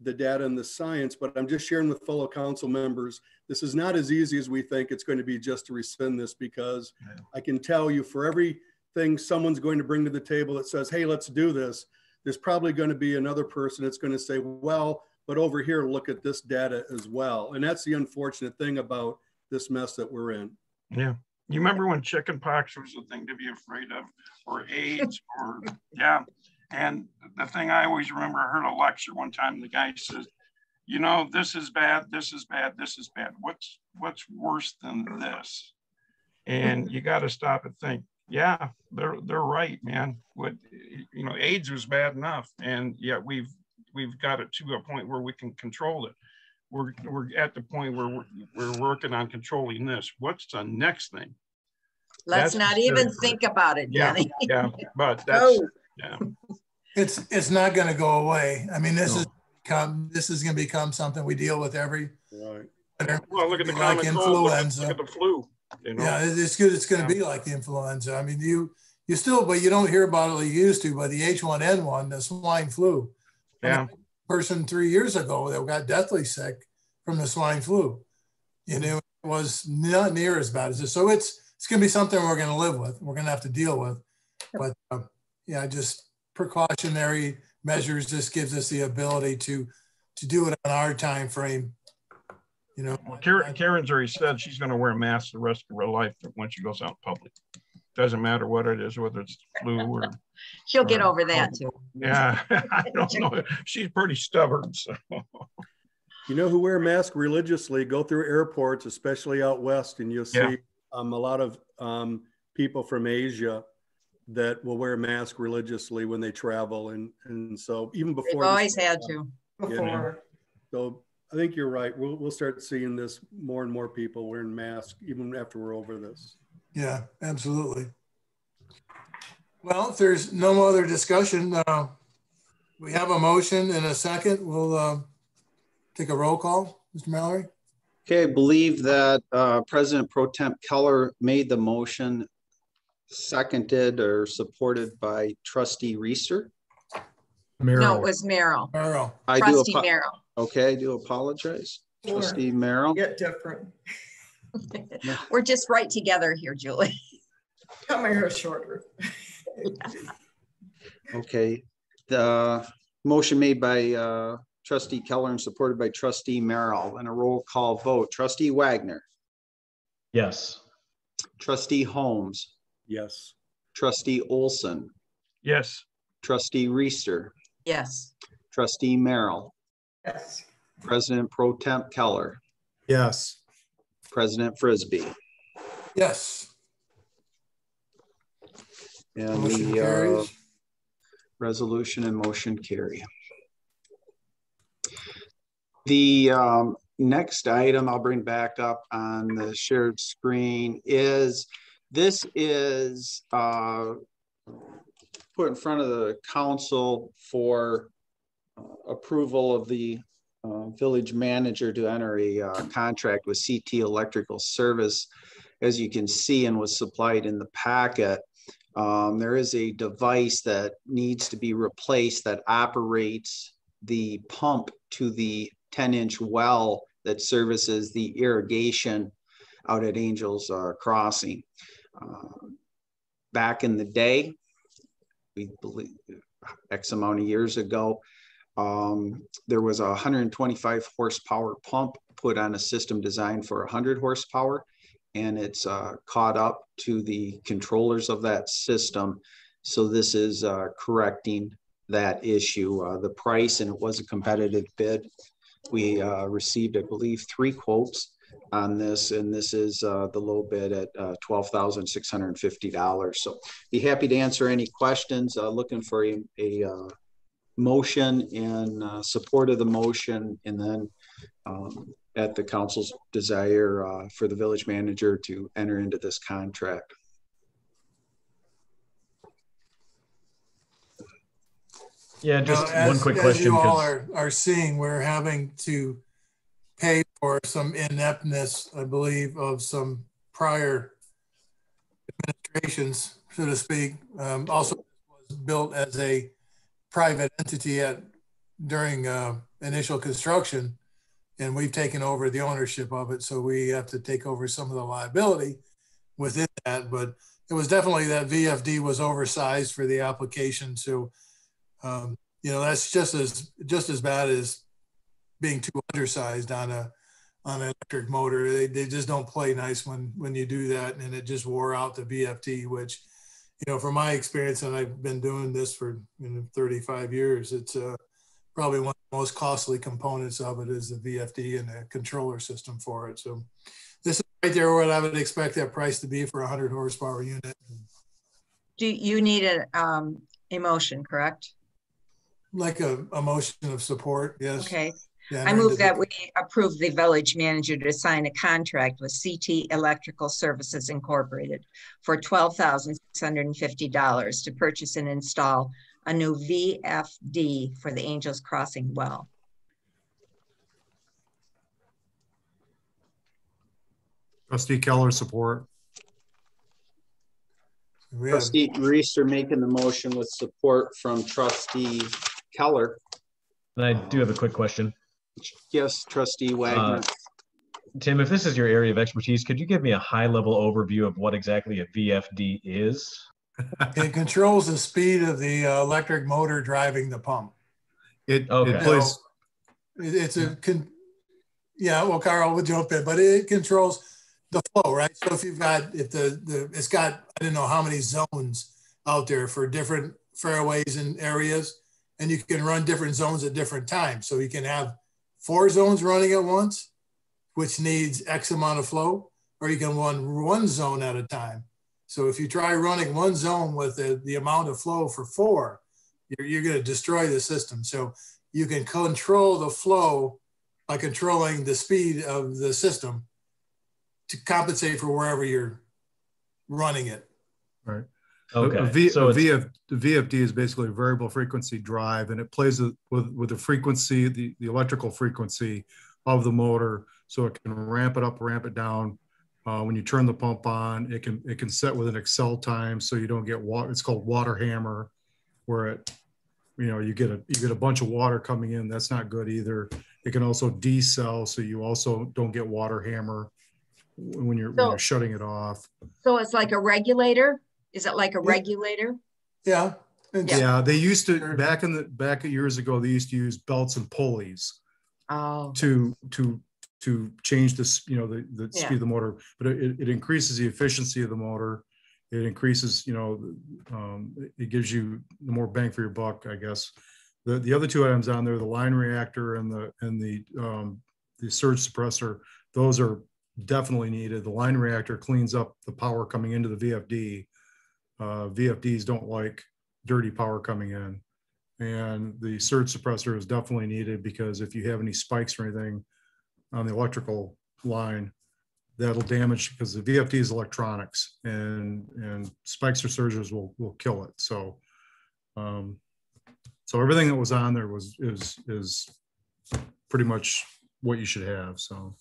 the data and the science. But I'm just sharing with fellow council members, this is not as easy as we think it's going to be just to rescind this because yeah. I can tell you for everything someone's going to bring to the table that says, hey, let's do this, there's probably going to be another person that's going to say, well, but over here, look at this data as well. And that's the unfortunate thing about this mess that we're in. Yeah. You remember when chicken pox was a thing to be afraid of, or AIDS, (laughs) or yeah. And the thing I always remember, I heard a lecture one time. The guy says, "You know, this is bad. This is bad. This is bad. What's what's worse than this?" And you got to stop and think. Yeah, they're they're right, man. What you know, AIDS was bad enough, and yet we've we've got it to a point where we can control it we're, we're at the point where we're, we're working on controlling this. What's the next thing? Let's that's not even think about it, yeah, Danny. yeah, but (laughs) that's, oh. yeah. It's, it's not going to go away. I mean, this no. is come, this is going to become something we deal with every. Right. Well, look at the like influenza. Look at, the flu. You know? Yeah, it's good. It's going to yeah. be like the influenza. I mean, you you still, but you don't hear about it like you used to. But the H1N1, the swine flu. Yeah person three years ago that got deathly sick from the swine flu. You know, it was not near as bad as this. So it's it's going to be something we're going to live with. We're going to have to deal with. But uh, yeah, just precautionary measures. This gives us the ability to to do it on our time frame. You know, well, Karen, Karen's already said she's going to wear a mask the rest of her life when she goes out in public. Doesn't matter what it is, whether it's flu or (laughs) she'll or, get over that too. Yeah, (laughs) I don't know. She's pretty stubborn. So. (laughs) You know who wear masks religiously? Go through airports, especially out west, and you'll see yeah. um, a lot of um, people from Asia that will wear a mask religiously when they travel, and and so even before they've always had to before. So I think you're right. We'll we'll start seeing this more and more people wearing masks even after we're over this. Yeah, absolutely. Well, if there's no other discussion, uh, we have a motion and a second. We'll uh, take a roll call. Mr. Mallory? Okay, I believe that uh, President Pro Tem Keller made the motion, seconded or supported by Trustee Reeser. Merrill. No, it was Merrill. Merrill. I Trustee do Merrill. Okay, I do apologize. Trustee Merrill. Get different. (laughs) We're just right together here, Julie. Cut my hair shorter. (laughs) okay. the motion made by uh, trustee Keller and supported by trustee Merrill and a roll call vote. Trustee Wagner, Yes. trustee Holmes, Yes. trustee Olson, Yes, trustee Reister, Yes, trustee Merrill, Yes. president pro tem Keller, Yes. president Frisbee. Yes. And Motion the uh, resolution and motion carry. The um, next item I'll bring back up on the shared screen is, this is uh, put in front of the council for approval of the uh, village manager to enter a uh, contract with CT Electrical Service. As you can see and was supplied in the packet, um, there is a device that needs to be replaced that operates the pump to the ten inch well that services the irrigation out at Angels uh, Crossing. Uh, Back in the day, we believe X amount of years ago, um, there was a hundred and twenty-five horsepower pump put on a system designed for hundred horsepower and it's uh, caught up to the controllers of that system. So this is uh, correcting that issue. Uh, the price, and it was a competitive bid. We uh, received, I believe, three quotes on this, and this is uh, the low bid at uh, $12,650. So be happy to answer any questions. Looking for a, a motion in uh, support of the motion, and then um, at the council's desire uh, for the village manager to enter into this contract. Yeah, Now, just as- one quick as question. You all 'cause- are, are seeing, we're having to pay for some ineptness, I believe, of some prior administrations, so to speak. Um, also was built as a private entity at, during, uh, initial construction. And we've taken over the ownership of it, so we have to take over some of the liability within that. But it was definitely that VFD was oversized for the application, so um, you know, that's just as just as bad as being too undersized on a on an electric motor. They, they just don't play nice when when you do that, and it just wore out the VFD. Which, you know, from my experience, and I've been doing this for you know 35 years, it's uh, probably one of the most costly components of it is the VFD and the controller system for it. So, this is right there what I would expect that price to be for a 100 horsepower unit. do you need a, um, a motion, correct? Like a, a motion of support, yes. Okay, Yeah, I move that we approve the village manager to sign a contract with CT Electrical Services Incorporated for twelve thousand six hundred and fifty dollars to purchase and install a new VFD for the Angels Crossing well. Trustee Keller support. We have, Trustee Reister making the motion with support from trustee Keller. And I do have a quick question. Yes, trustee Wagner. Tim, if this is your area of expertise, could you give me a high level overview of what exactly a VFD is? (laughs) it controls the speed of the uh, electric motor driving the pump. It, Okay. it plays, It- It's a, con- yeah, well, Carl will jump in, but it controls the flow, right? So if you've got, if the, the, it's got, I don't know how many zones out there for different fairways and areas, and you can run different zones at different times. So you can have four zones running at once, which needs X amount of flow, or you can run one zone at a time. So if you try running one zone with the, the amount of flow for four, you're, you're going to destroy the system. So you can control the flow by controlling the speed of the system to compensate for wherever you're running it. right. A- a Okay, V- so a VF, VFD is basically a variable frequency drive and it plays with, with, with the frequency, the, the electrical frequency of the motor. So it can ramp it up, ramp it down. Uh, when you turn the pump on, it can, it can set with an accel time. So you don't get water. It's called water hammer where it, you know, you get a, you get a bunch of water coming in. That's not good either. It can also decel. So you also don't get water hammer when you're, when you're shutting it off. So it's like a regulator? Is it like a regulator? Yeah, It's- Yeah, they used to, back in the, back years ago, they used to use belts and pulleys Oh, to, to, to change this, you know, the, the Yeah. speed of the motor. But it, it increases the efficiency of the motor. It increases, you know, um, it- it gives you the more bang for your buck, I guess. The, the other two items on there, the line reactor and the, and the, um, the surge suppressor, those are definitely needed. The line reactor cleans up the power coming into the VFD. Uh, VFDs don't like dirty power coming in. And the surge suppressor is definitely needed because if you have any spikes or anything on the electrical line, that'll damage because the VFD is electronics and, and spikes or surges will, will kill it. So, um, so everything that was on there was, is, is pretty much what you should have. So.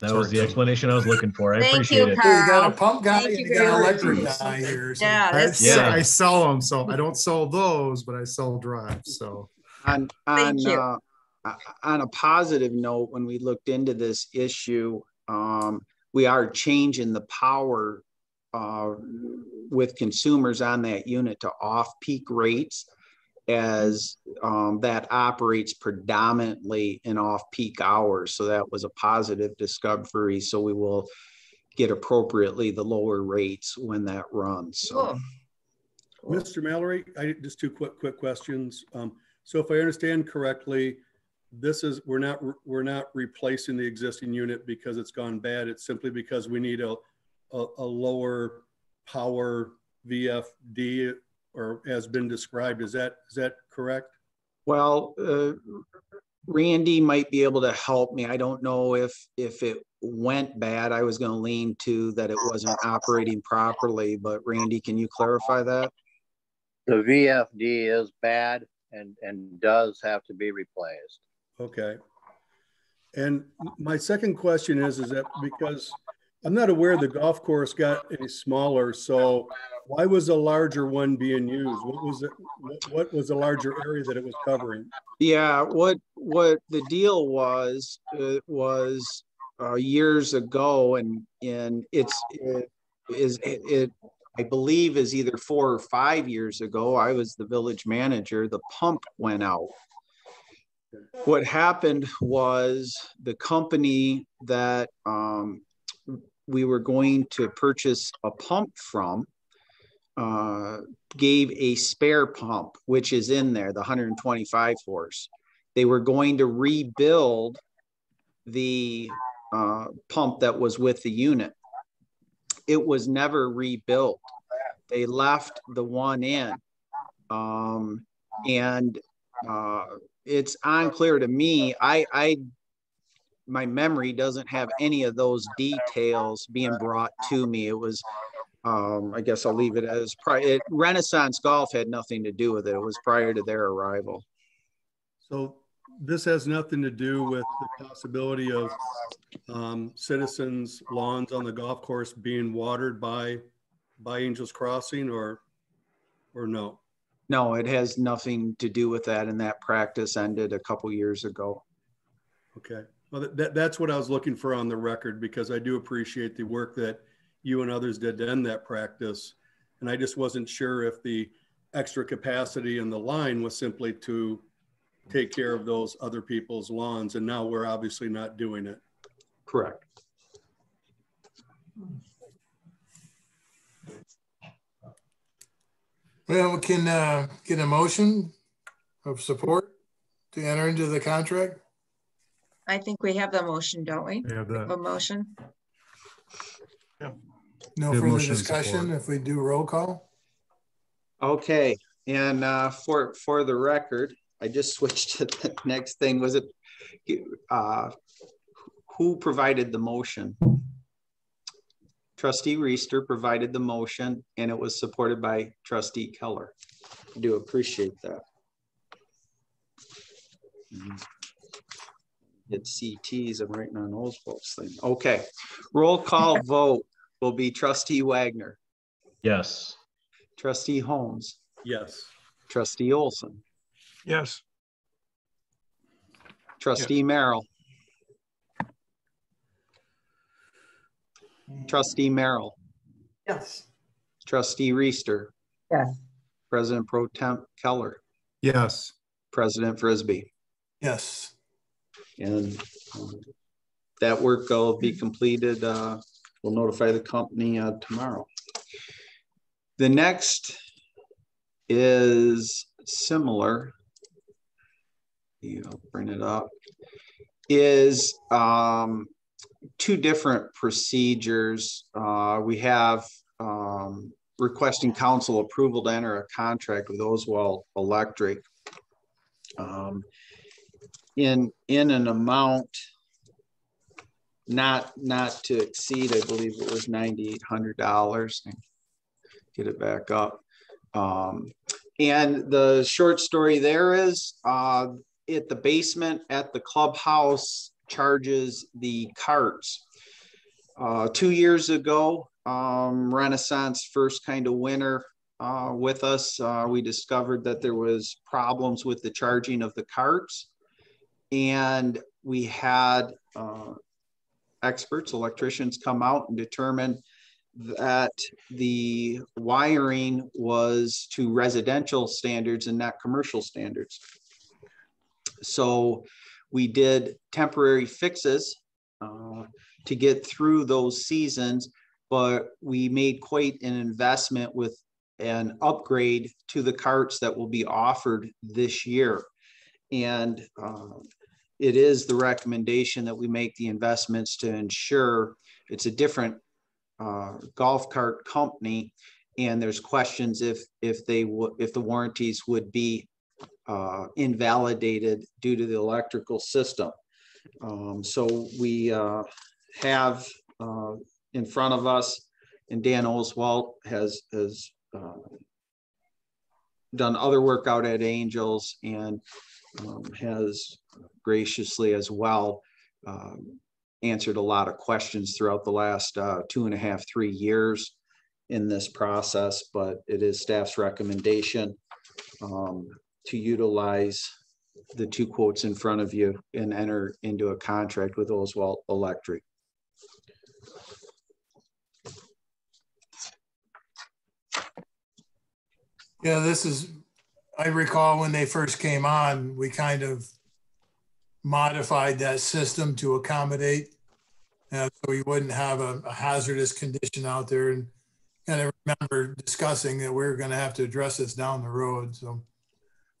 That was the explanation I was looking for. I Thank appreciate you, it. So You got a pump guy Thank and you you got an very electric guy here. so- Yeah, I, that's- Yeah. I sell them, so I don't sell those, but I sell drives. So On, on, Thank you. uh, on a positive note, when we looked into this issue, um, we are changing the power uh, with consumers on that unit to off-peak rates as um, that operates predominantly in off-peak hours. So that was a positive discovery. So we will get appropriately the lower rates when that runs. So. Cool. Cool. Mr. Mallory, I, just two quick, quick questions. Um, so if I understand correctly, this is, we're not, we're not replacing the existing unit because it's gone bad. It's simply because we need a, a, a lower power VFD or has been described. Is that, is that correct? Well, uh, Randy might be able to help me. I don't know if, if it went bad. I was gonna lean to that it wasn't operating properly, but Randy, can you clarify that? The VFD is bad and, and does have to be replaced. Okay. And my second question is, is that because I'm not aware the golf course got any smaller, so why was a larger one being used? What was it, what- was the larger area that it was covering? Yeah, what, what the deal was, was, uh, years ago and, and it's, it is, it, it, I believe is either four or five years ago, I was the village manager, the pump went out. What happened was the company that, um, we were going to purchase a pump from, uh, gave a spare pump, which is in there, the 125 horse. They were going to rebuild the uh, pump that was with the unit. It was never rebuilt. They left the one in. Um, and uh, it's unclear to me. I, I, my memory doesn't have any of those details being brought to me. It was um, I guess I'll leave it as it, Renaissance Golf had nothing to do with it. It was prior to their arrival. So this has nothing to do with the possibility of um, citizens' lawns on the golf course being watered by, by Angels Crossing or, or no? No, it has nothing to do with that, and that practice ended a couple years ago. Okay, well, that- that, that's what I was looking for on the record because I do appreciate the work that you and others did to end that practice. And I just wasn't sure if the extra capacity in the line was simply to take care of those other people's lawns. And now we're obviously not doing it. Correct. Well, we can uh, get a motion of support to enter into the contract. I think we have the motion, don't we? we have that. A motion? No Yeah, further motion and discussion support. if we do roll call. Okay, and uh, for for the record, I just (laughs) switched to the next thing. Was it uh, who provided the motion? Trustee Reister provided the motion, and it was supported by Trustee Keller. I do appreciate that. It's CTs. I'm writing on those folks thing. Okay, roll call (laughs) vote will be Trustee Wagner, Yes. Trustee Holmes, Yes. Trustee Olson, Yes, Trustee Merrill. Trustee Merrill, Yes. Trustee Reister. Yes. President Pro Tem Keller, Yes, President Frisbee. Yes. And um, that work will be completed, uh, we'll notify the company, uh, tomorrow. The next is similar. You know, bring it up. Is, um, two different procedures. Uh, we have, um, requesting council approval to enter a contract with Oswald Electric. Um, in, in an amount not, not to exceed, I believe it was ninety-eight hundred dollars. Get it back up. Um, and the short story there is, uh, at the basement at the clubhouse charges the carts. Uh, two years ago, um, Renaissance first kind of winter uh, with us, uh, we discovered that there was problems with the charging of the carts and we had uh, experts, electricians come out and determine that the wiring was to residential standards and not commercial standards. So we did temporary fixes uh, to get through those seasons, but we made quite an investment with an upgrade to the carts that will be offered this year. And uh, it is the recommendation that we make the investments to ensure it's a different uh, golf cart company. And there's questions if if they if the warranties would be uh, invalidated due to the electrical system. Um, so we uh, have uh, in front of us, and Dan Oswald has has uh, done other work out at Angels and um, has graciously as well um, answered a lot of questions throughout the last uh, two and a half, three years in this process, but it is staff's recommendation um, to utilize the two quotes in front of you and enter into a contract with Oswald Electric. Yeah, this is, I recall when they first came on, we kind of modified that system to accommodate. Uh, so we wouldn't have a, a hazardous condition out there and kind of remember discussing that we are going to have to address this down the road. So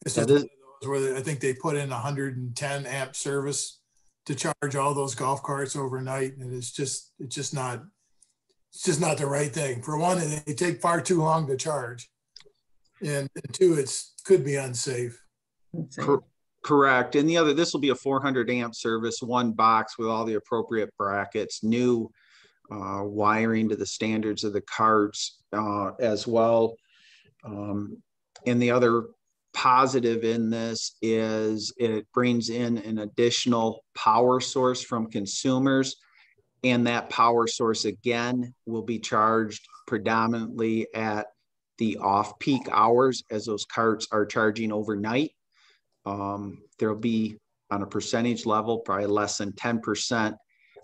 it's Yeah, just this- one of those where they- I think they put in 110 amp service to charge all those golf carts overnight, and it's just it's just not it's just not the right thing. For one, they take far too long to charge, and two, it's could be unsafe. Cor- Correct. And the other, this will be a four hundred amp service, one box with all the appropriate brackets, new uh, wiring to the standards of the carts uh, as well. Um, and the other positive in this is it brings in an additional power source from consumers. And that power source again will be charged predominantly at the off-peak hours as those carts are charging overnight. Um, there'll be on a percentage level, probably less than ten percent.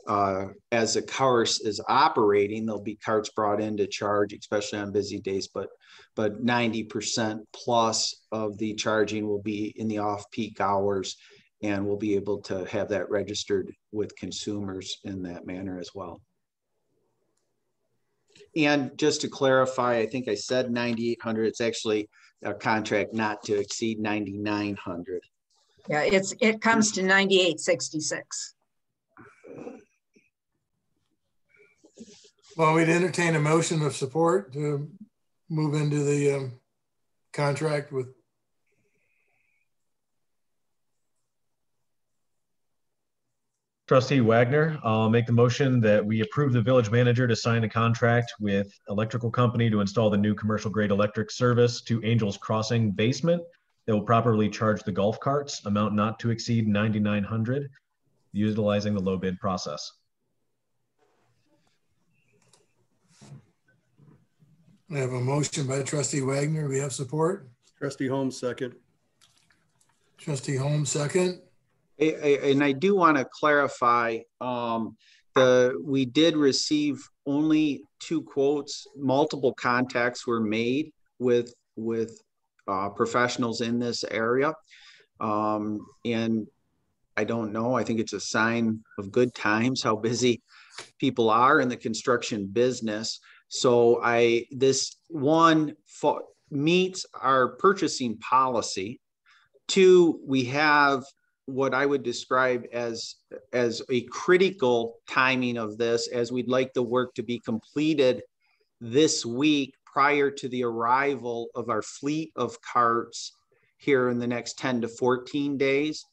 Uh, as the cars is operating, there'll be carts brought in to charge, especially on busy days, but but ninety percent plus of the charging will be in the off-peak hours. And we'll be able to have that registered with consumers in that manner as well. And just to clarify, I think I said ninety-eight hundred, it's actually a contract not to exceed ninety-nine hundred. Yeah, it's, it comes to ninety-eight sixty-six. Well, we'd entertain a motion of support to move into the um, contract with, Trustee Wagner, I'll make the motion that we approve the village manager to sign a contract with electrical company to install the new commercial grade electric service to Angels Crossing basement that will properly charge the golf carts, amount not to exceed 9,900, utilizing the low bid process. I have a motion by trustee Wagner. We have support. Trustee Holmes, second. Trustee Holmes, second. And I do want to clarify, um, the, we did receive only two quotes. Multiple contacts were made with, with uh, professionals in this area. Um, and I don't know, I think it's a sign of good times, how busy people are in the construction business. So I, this one meets our purchasing policy. Two, we have what I would describe as as a critical timing of this, as we'd like the work to be completed this week prior to the arrival of our fleet of carts here in the next 10 to 14 days.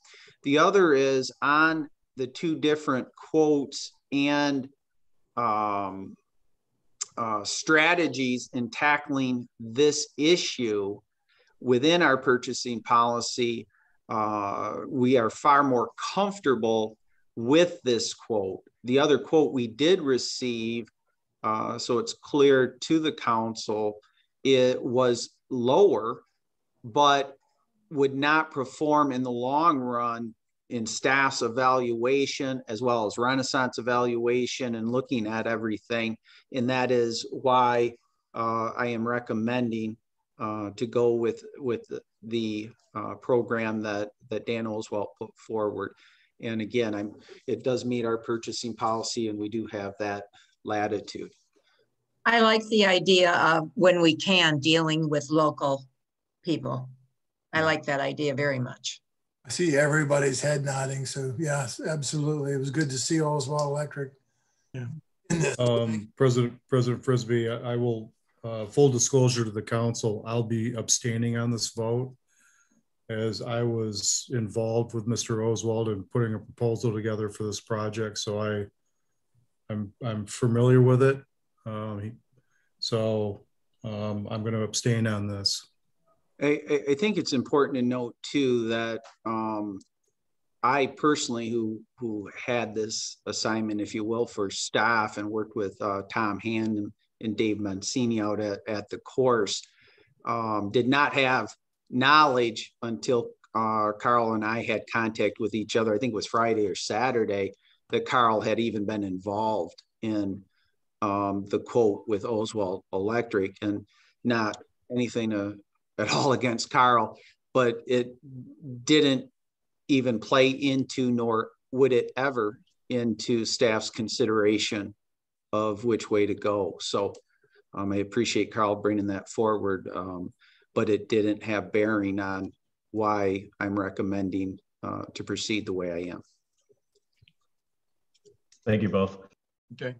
The other is on the two different quotes and um, uh, strategies in tackling this issue within our purchasing policy uh, we are far more comfortable with this quote. The other quote we did receive, uh, so it's clear to the council, it was lower, but would not perform in the long run in staff's evaluation as well as Renaissance evaluation and looking at everything. And that is why uh, I am recommending uh, to go with with the, the uh, program that that Dan Oswald put forward. And again, I'm it does meet our purchasing policy, and we do have that latitude. I like the idea of when we can dealing with local people. I like that idea very much. I see everybody's head nodding. So yes, absolutely. It was good to see Oswald Electric. Yeah. Um, President President Frisbee, I, I will uh, full disclosure to the council. I'll be abstaining on this vote as I was involved with Mr. Oswald in putting a proposal together for this project. So I, I'm, I'm familiar with it. Um, so um, I'm going to abstain on this. I, I, think it's important to note too that um, I personally, who who had this assignment, if you will, for staff and worked with uh, Tom Hand and, and Dave Mancini out at, at the course, um, did not have knowledge until uh, Carl and I had contact with each other. I think it was Friday or Saturday that Carl had even been involved in um, the quote with Oswald Electric, and not anything uh, at all (laughs) against Carl, but it didn't even play into, nor would it ever into staff's consideration of which way to go. So um, I appreciate Carl bringing that forward. Um, but it didn't have bearing on why I'm recommending uh, to proceed the way I am. Thank you both. Okay.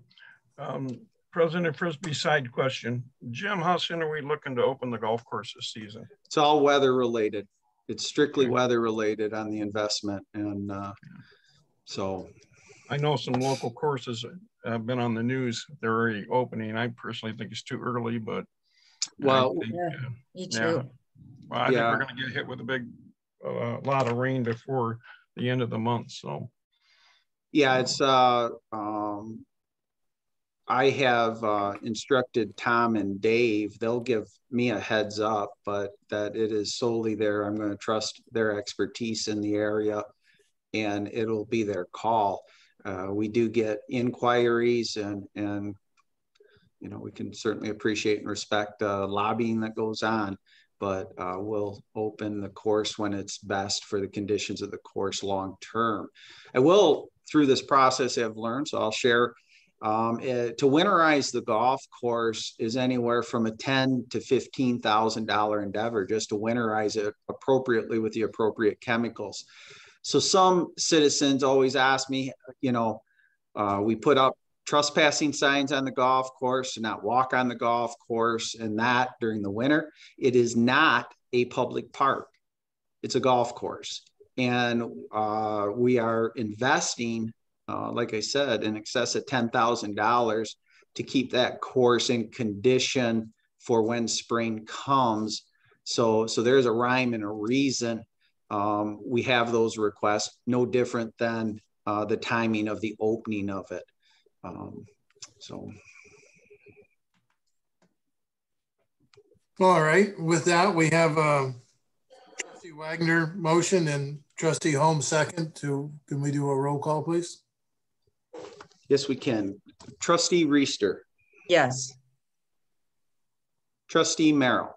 Um, President Frisbee side question. Jim, how soon are we looking to open the golf course this season? It's all weather related. It's strictly okay. weather related on the investment. And uh, so. I know some local courses have been on the news. They're already opening. I personally think it's too early, but well, think, yeah, uh, me too. Yeah. Well, I yeah. think we're going to get hit with a big uh, lot of rain before the end of the month. So, yeah, it's uh, um, I have uh, instructed Tom and Dave. They'll give me a heads up, but that it is solely there. I'm going to trust their expertise in the area, and it'll be their call. Uh, we do get inquiries and and you know, we can certainly appreciate and respect uh, lobbying that goes on, but uh, we'll open the course when it's best for the conditions of the course long term. I will, through this process, have learned, so I'll share. Um, it, eh, to winterize the golf course is anywhere from a ten to fifteen thousand dollar endeavor just to winterize it appropriately with the appropriate chemicals. So some citizens always ask me, you know, uh, we put up trespassing signs on the golf course, to not walk on the golf course, and that during the winter. It is not a public park, it's a golf course. And uh, we are investing, uh, like I said, in excess of $10,000 to keep that course in condition for when spring comes. So, so there's a rhyme and a reason um, we have those requests, no different than uh, the timing of the opening of it. Um, so. All right, with that, we have uh, trustee Wagner motion and trustee Holmes second to, can we do a roll call, please? Yes, we can. Trustee Reister. Yes. Trustee Merrill.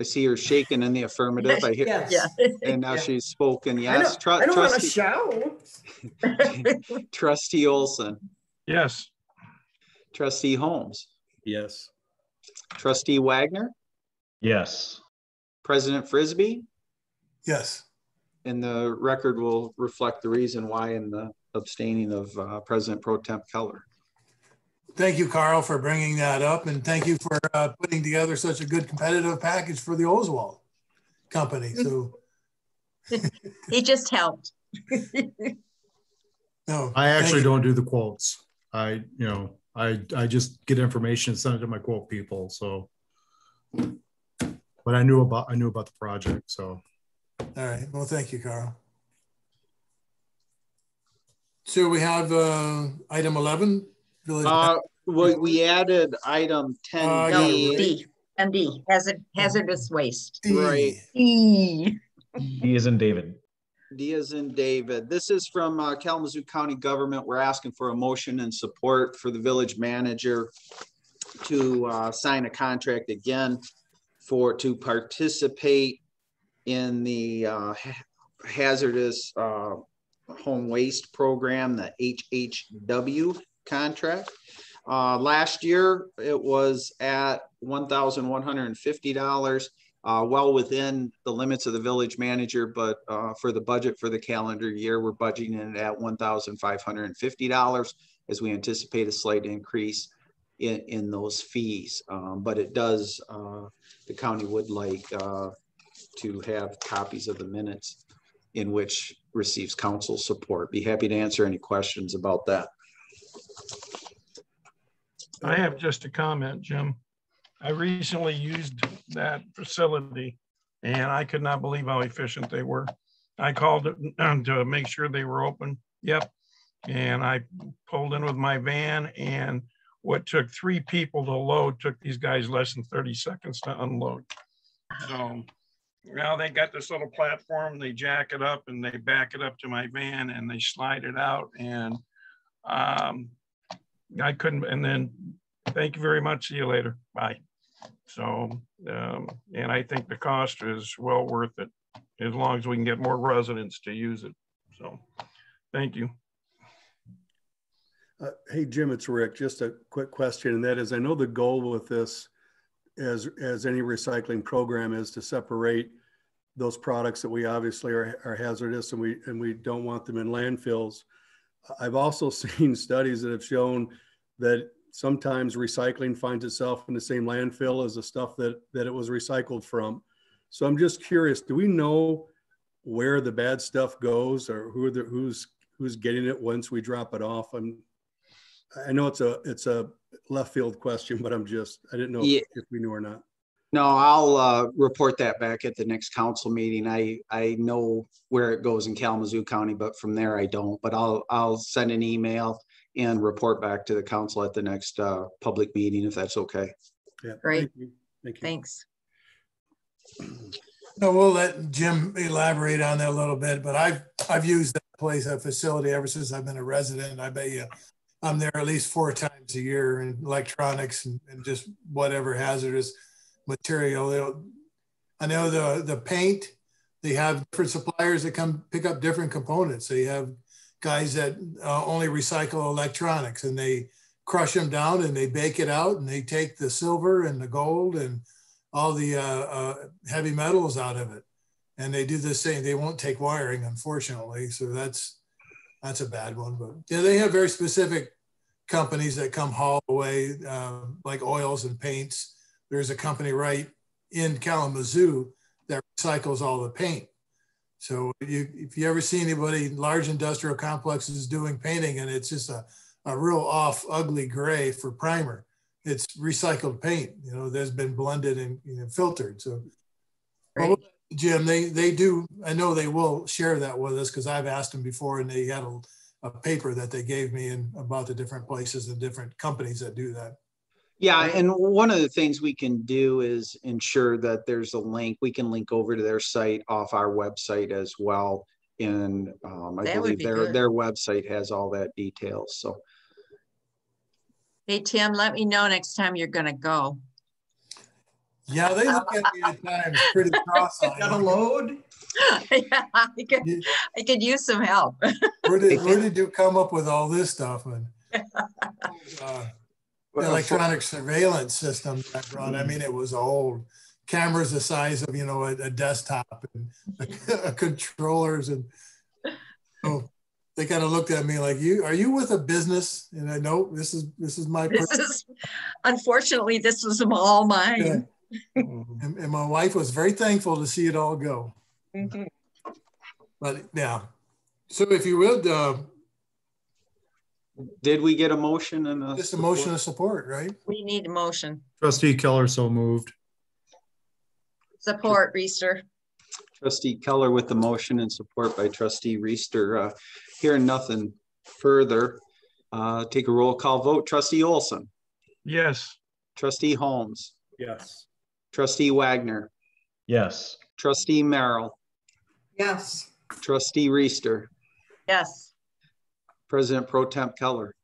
I see her shaking in the affirmative. I hear, Yes. Yeah. and now Yeah. she's spoken I yes. don't, Tru- I don't want to Trustee- shout. (laughs) Trustee Olson, Yes, trustee Holmes, Yes. trustee Wagner, Yes. President Frisbee, Yes. and the record will reflect the reason why in the abstaining of uh, President Pro Tem Keller. Thank you, Carl, for bringing that up, and thank you for uh, putting together such a good competitive package for the Oswald company. So, (laughs) He just helped. (laughs) no. I actually don't do the quotes. I, you know, I, I just get information, and send it to my quote people, so. But I knew about, I knew about the project, so. All right. Well, thank you, Carl. So we have uh, item 11. Village. Uh, we, we added item ten Uh, No, D. D, and D, hazard, hazardous waste. D. right. D (laughs) is in David. Diaz in David. This is from uh, Kalamazoo County Government. We're asking for a motion and support for the village manager to uh, sign a contract again for, to participate in the uh, ha- hazardous uh, home waste program, the HHW contract. Uh, Last year, it was at one thousand one hundred and fifty dollars uh, well within the limits of the village manager, but, uh, for the budget for the calendar year, we're budgeting it at one thousand five hundred and fifty dollars as we anticipate a slight increase in, in those fees. Um, but it does, uh, the county would like, uh, to have copies of the minutes in which receives council support. Be happy to answer any questions about that. I have just a comment, Jim. I recently used that facility and I could not believe how efficient they were. I called (clears throat) to make sure they were open. Yep. And I pulled in with my van and what took three people to load took these guys less than 30 seconds to unload. So now they got this little platform, they jack it up and they back it up to my van and they slide it out and um, I couldn't, and then, thank you very much, see you later, bye. So, um, and I think the cost is well worth it, as long as we can get more residents to use it, so, thank you. Uh, Hey, Jim, it's Rick. Just a quick question, and that is, I know the goal with this, as, as any recycling program, is to separate those products that we obviously are, are hazardous and we, and we don't want them in landfills. I've also (laughs) seen studies that have shown that sometimes recycling finds itself in the same landfill as the stuff that, that it was recycled from. So I'm just curious, do we know where the bad stuff goes or who are the, who's, who's getting it once we drop it off? I'm, I know it's a, it's a left field question, but I'm just, I didn't know Yeah. if we knew or not. No, I'll uh, report that back at the next council meeting. I, I know where it goes in Kalamazoo County, but from there I don't. But I'll, I'll send an email and report back to the council at the next uh, public meeting, if that's okay. Yeah. Great. thank you. Thank you. Thanks. No, we'll let Jim elaborate on that a little bit, but I've, I've used that place, that facility ever since I've been a resident. I bet you I'm there at least four times a year in electronics and, and just whatever hazardous material. They'll- I know the, the paint, they have different suppliers that come pick up different components. So you have guys that uh, only recycle electronics and they crush them down and they bake it out and they take the silver and the gold and all the uh, uh, heavy metals out of it. And they do the same. They won't take wiring, unfortunately. So that's that's a bad one. But yeah, they have very specific companies that come haul away, uh, like oils and paints. There's a company right in Kalamazoo that recycles all the paint. So you, if you ever see anybody large industrial complexes doing painting and it's just a, a real off ugly gray for primer, it's recycled paint, you know, that's been blended and you know, filtered. So Great. Oh, Jim, they, they do, I know they will share that with us because I've asked them before and they had a, a paper that they gave me and about the different places and different companies that do that. Yeah, and one of the things we can do is ensure that there's a link. We can link over to their site off our website as well. And um, I That believe be their, good. their website has all that details. So Hey, Tim, let me know next time you're gonna go. Yeah, they look at me at times pretty Got a cross-eyed. (laughs) load? (laughs) Yeah, I could, I could use some help. Where did, (laughs) where did you come up with all this stuff? And uh, the electronic surveillance system that I brought, I mean, it was old. Cameras the size of, you know, a, a desktop and a (laughs) controllers and oh, they kind of looked at me like, you, are you with a business? And I know this is, this is my, This is, unfortunately, this was all mine. and, and my wife was very thankful to see it all go. Mhm. But yeah, so if you would, uh, Did we get a motion and a? just a motion of support, right? We need a motion. Trustee Keller so moved. Support, Reister. Trustee Keller with the motion and support by trustee Reister. Uh, Hearing nothing further, uh, take a roll call vote. Trustee Olson, Yes. trustee Holmes, Yes. trustee Wagner, Yes. trustee Merrill, Yes. trustee Reister, Yes. President Pro Tem Keller,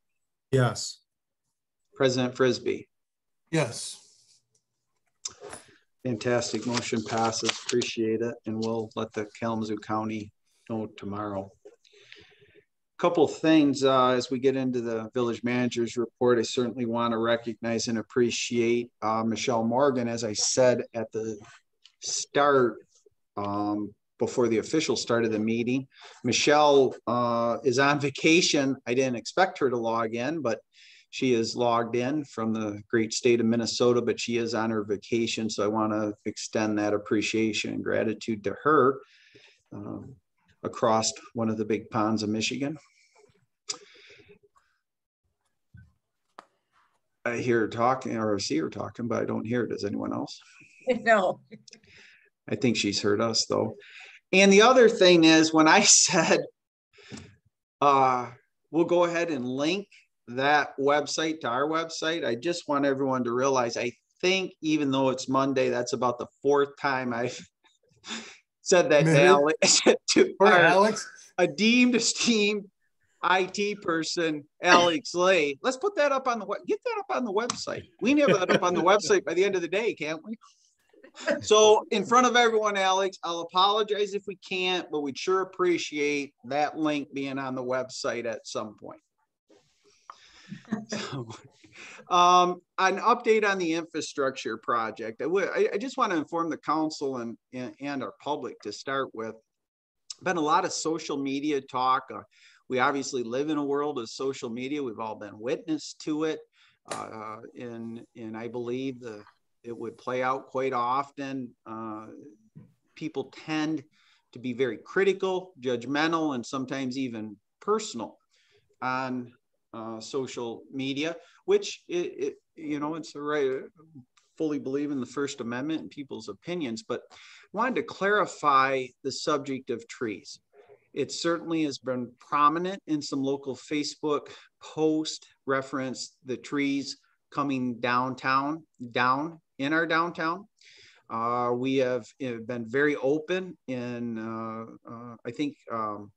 Yes. President Frisbee. Yes. Fantastic. Motion passes. Appreciate it. And we'll let the Kalamazoo County know tomorrow. A Couple of things uh, as we get into the village manager's report. I certainly want to recognize and appreciate uh, Michelle Morgan, as I said at the start um, before the official start of the meeting. Michelle uh, is on vacation. I didn't expect her to log in, but she is logged in from the great state of Minnesota, but she is on her vacation. So I want to extend that appreciation and gratitude to her um, across one of the big ponds of Michigan. I hear her talking or I see her talking, but I don't hear it. Does anyone else? (laughs) No. I think she's heard us though. And the other thing is when I (laughs) said, uh, we'll go ahead and link that website to our website, I just want everyone to realize, I think even though it's Monday, that's about the fourth time I've (laughs) said that to Alex, (laughs) to our Alex, a deemed esteemed IT person, Alex Lay. Let's put that up on the web. Get that up on the website. We can have that up on the website by the end of the day, can't we? So in front of everyone, Alex, I'll apologize if we can't, but we'd sure appreciate that link being on the website at some point. So, Um, an update on the infrastructure project. I I, just want to inform the council and, and, and our public to start with. Been a lot of social media talk. Uh, we obviously live in a world of social media. We've all been witness to it. Uh, and I believe the, it would play out quite often. Uh, people tend to be very critical, judgmental, and sometimes even personal on uh, social media, which it, it you know it's a right. Fully believe in the First Amendment and people's opinions, but wanted to clarify the subject of trees. It certainly has been prominent in some local Facebook posts reference the trees coming downtown, down in our downtown. Uh, we have uh, been very open in, uh, uh, I think, um,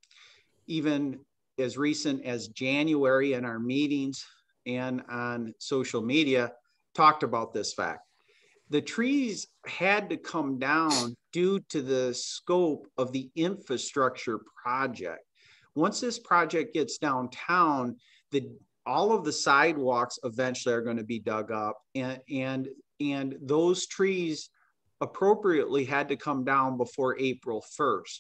even as recent as January in our meetings and on social media, talked about this fact. The trees had to come down due to the scope of the infrastructure project. Once this project gets downtown, the all of the sidewalks eventually are going to be dug up and and and those trees appropriately had to come down before April 1st.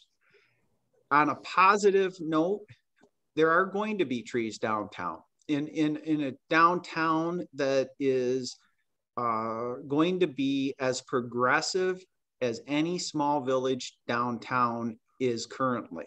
On a positive note, there are going to be trees downtown. In, in, in a downtown that is uh, going to be as progressive as any small village downtown is currently.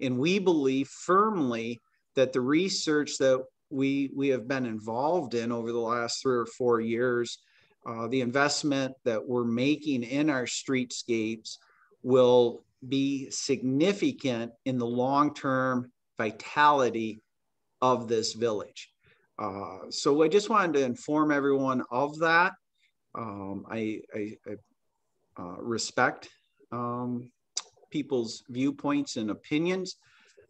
And we believe firmly that the research that we, we have been involved in over the last three or four years, uh, the investment that we're making in our streetscapes will be significant in the long-term vitality of this village. Uh, so I just wanted to inform everyone of that. Um, I, I, I uh, respect um, people's viewpoints and opinions.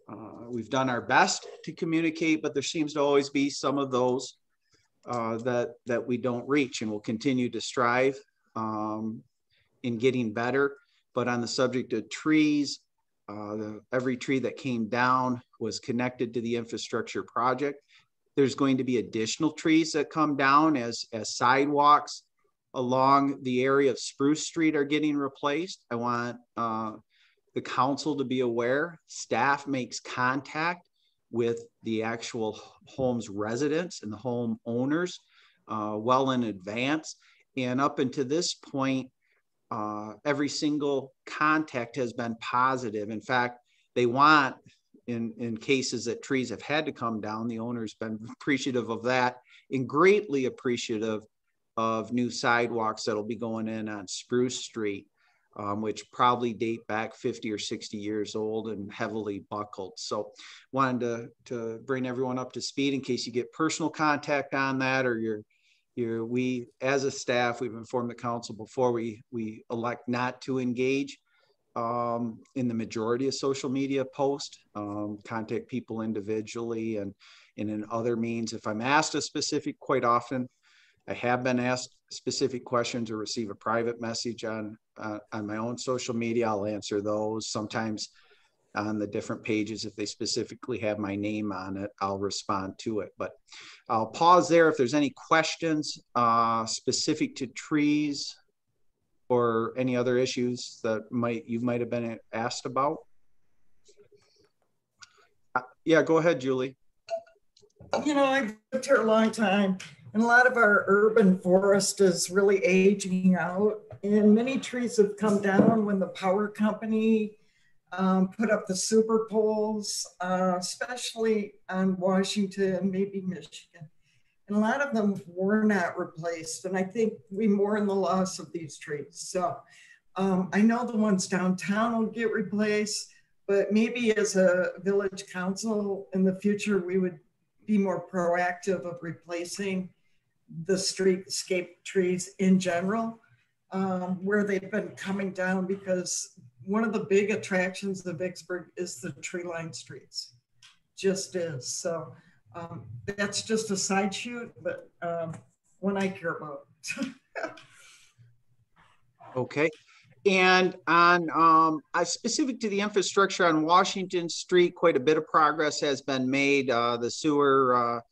Uh, we've done our best to communicate, but there seems to always be some of those uh, that that we don't reach, and we'll continue to strive um, in getting better. But on the subject of trees, uh, the, every tree that came down was connected to the infrastructure project. There's going to be additional trees that come down as, as sidewalks along the area of Spruce Street are getting replaced. I want uh, the council to be aware. Staff makes contact with the actual home's residents and the home owners uh, well in advance. And up until this point, uh, every single contact has been positive. In fact, they want, in, in cases that trees have had to come down, the owner's been (laughs) appreciative of that and greatly appreciative of new sidewalks that'll be going in on Spruce Street, um, which probably date back 50 or 60 years old and heavily buckled. So wanted to, to bring everyone up to speed in case you get personal contact on that or you're you're, we, as a staff, we've informed the council before we, we elect not to engage um, in the majority of social media posts, um, contact people individually and, and in other means. If I'm asked a specific, quite often, I have been asked specific questions or receive a private message on uh, on my own social media. I'll answer those. Sometimes on the different pages, if they specifically have my name on it, I'll respond to it. But I'll pause there if there's any questions uh, specific to trees or any other issues that might you might have been asked about. Uh, yeah, go ahead, Julie. You know, I've lived here a long time, and a lot of our urban forest is really aging out, and many trees have come down when the power company um, put up the super poles, uh, especially on Washington, maybe Michigan. And a lot of them were not replaced. And I think we mourn the loss of these trees. So um, I know the ones downtown will get replaced, but maybe as a village council in the future, we would be more proactive of replacing the streetscape trees in general, um, where they've been coming down because one of the big attractions of Vicksburg is the tree lined streets. Just is. So um, that's just a side shoot, but um, one I care about. (laughs) okay. And on um, uh, specific to the infrastructure on Washington Street, quite a bit of progress has been made. Uh, the sewer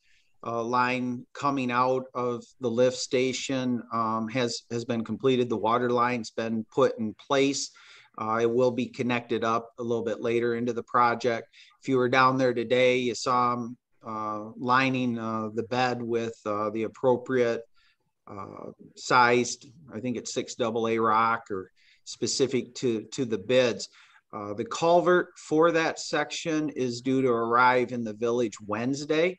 uh, line coming out of the lift station um, has has been completed. The water line's been put in place. Uh, it will be connected up a little bit later into the project. If you were down there today, you saw them uh, lining uh, the bed with uh, the appropriate uh, sized, I think it's six double A rock or specific to, to the bids. The culvert for that section is due to arrive in the village Wednesday.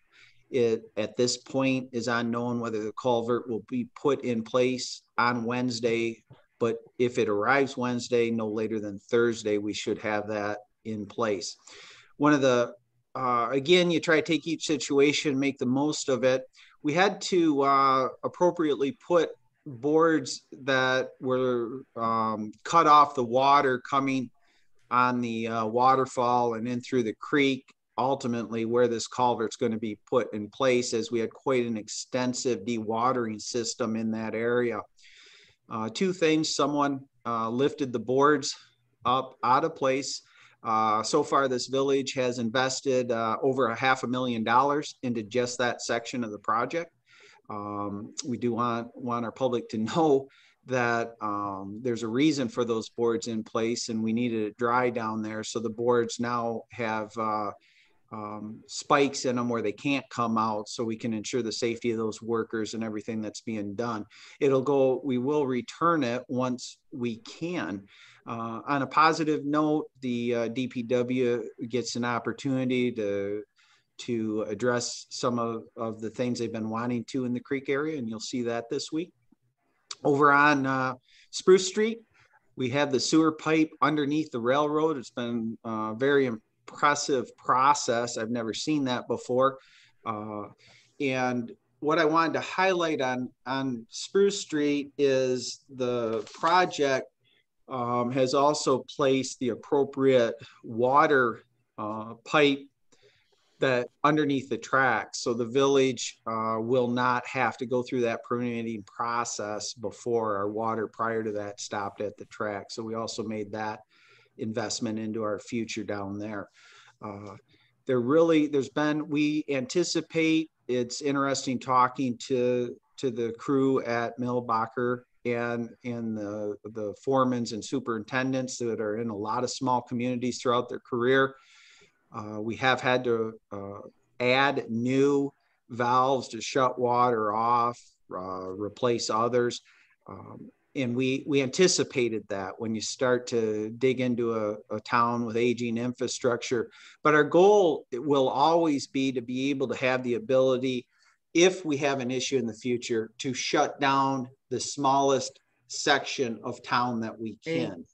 It at this point is unknown whether the culvert will be put in place on Wednesday but if it arrives Wednesday, no later than Thursday, we should have that in place. One of the, uh, again, you try to take each situation, make the most of it. We had to uh, appropriately put boards that were um, cut off the water coming on the uh, waterfall and in through the creek ultimately where this culvert's going to be put in place as we had quite an extensive dewatering system in that area. Uh, two things, someone uh, lifted the boards up out of place. Uh, so far, this village has invested uh, over a half a million dollars into just that section of the project. Um, we do want, want our public to (laughs) know that um, there's a reason for those boards in place and we needed it dry down there. So the boards now have uh, um, spikes in them where they can't come out so we can ensure the safety of those workers and everything that's being done. It'll go, we will return it once we can. Uh, on a positive note, the uh, DPW gets an opportunity to to address some of, of the things they've been wanting to in the creek area, and you'll see that this week. Over on uh, Spruce Street, we have the sewer pipe underneath the railroad. It's been uh, very impressive process. I've never seen that before. Uh, and what I wanted to highlight on, on Spruce Street is the project um, has also placed the appropriate water uh, pipe that underneath the tracks. So the village uh, will not have to go through that permitting process before our water prior to that stopped at the track. So we also made that investment into our future down there. Uh, there really, there's been, we anticipate, it's interesting talking to to the crew at Millbacher and and the the foremans and superintendents that are in a lot of small communities throughout their career. Uh, we have had to uh, add new valves to shut water off, uh, replace others. Um, and we we anticipated that when you start to dig into a, a, town with aging infrastructure but our goal will always be to be able to have the ability if we have an issue in the future to shut down the smallest section of town that we can.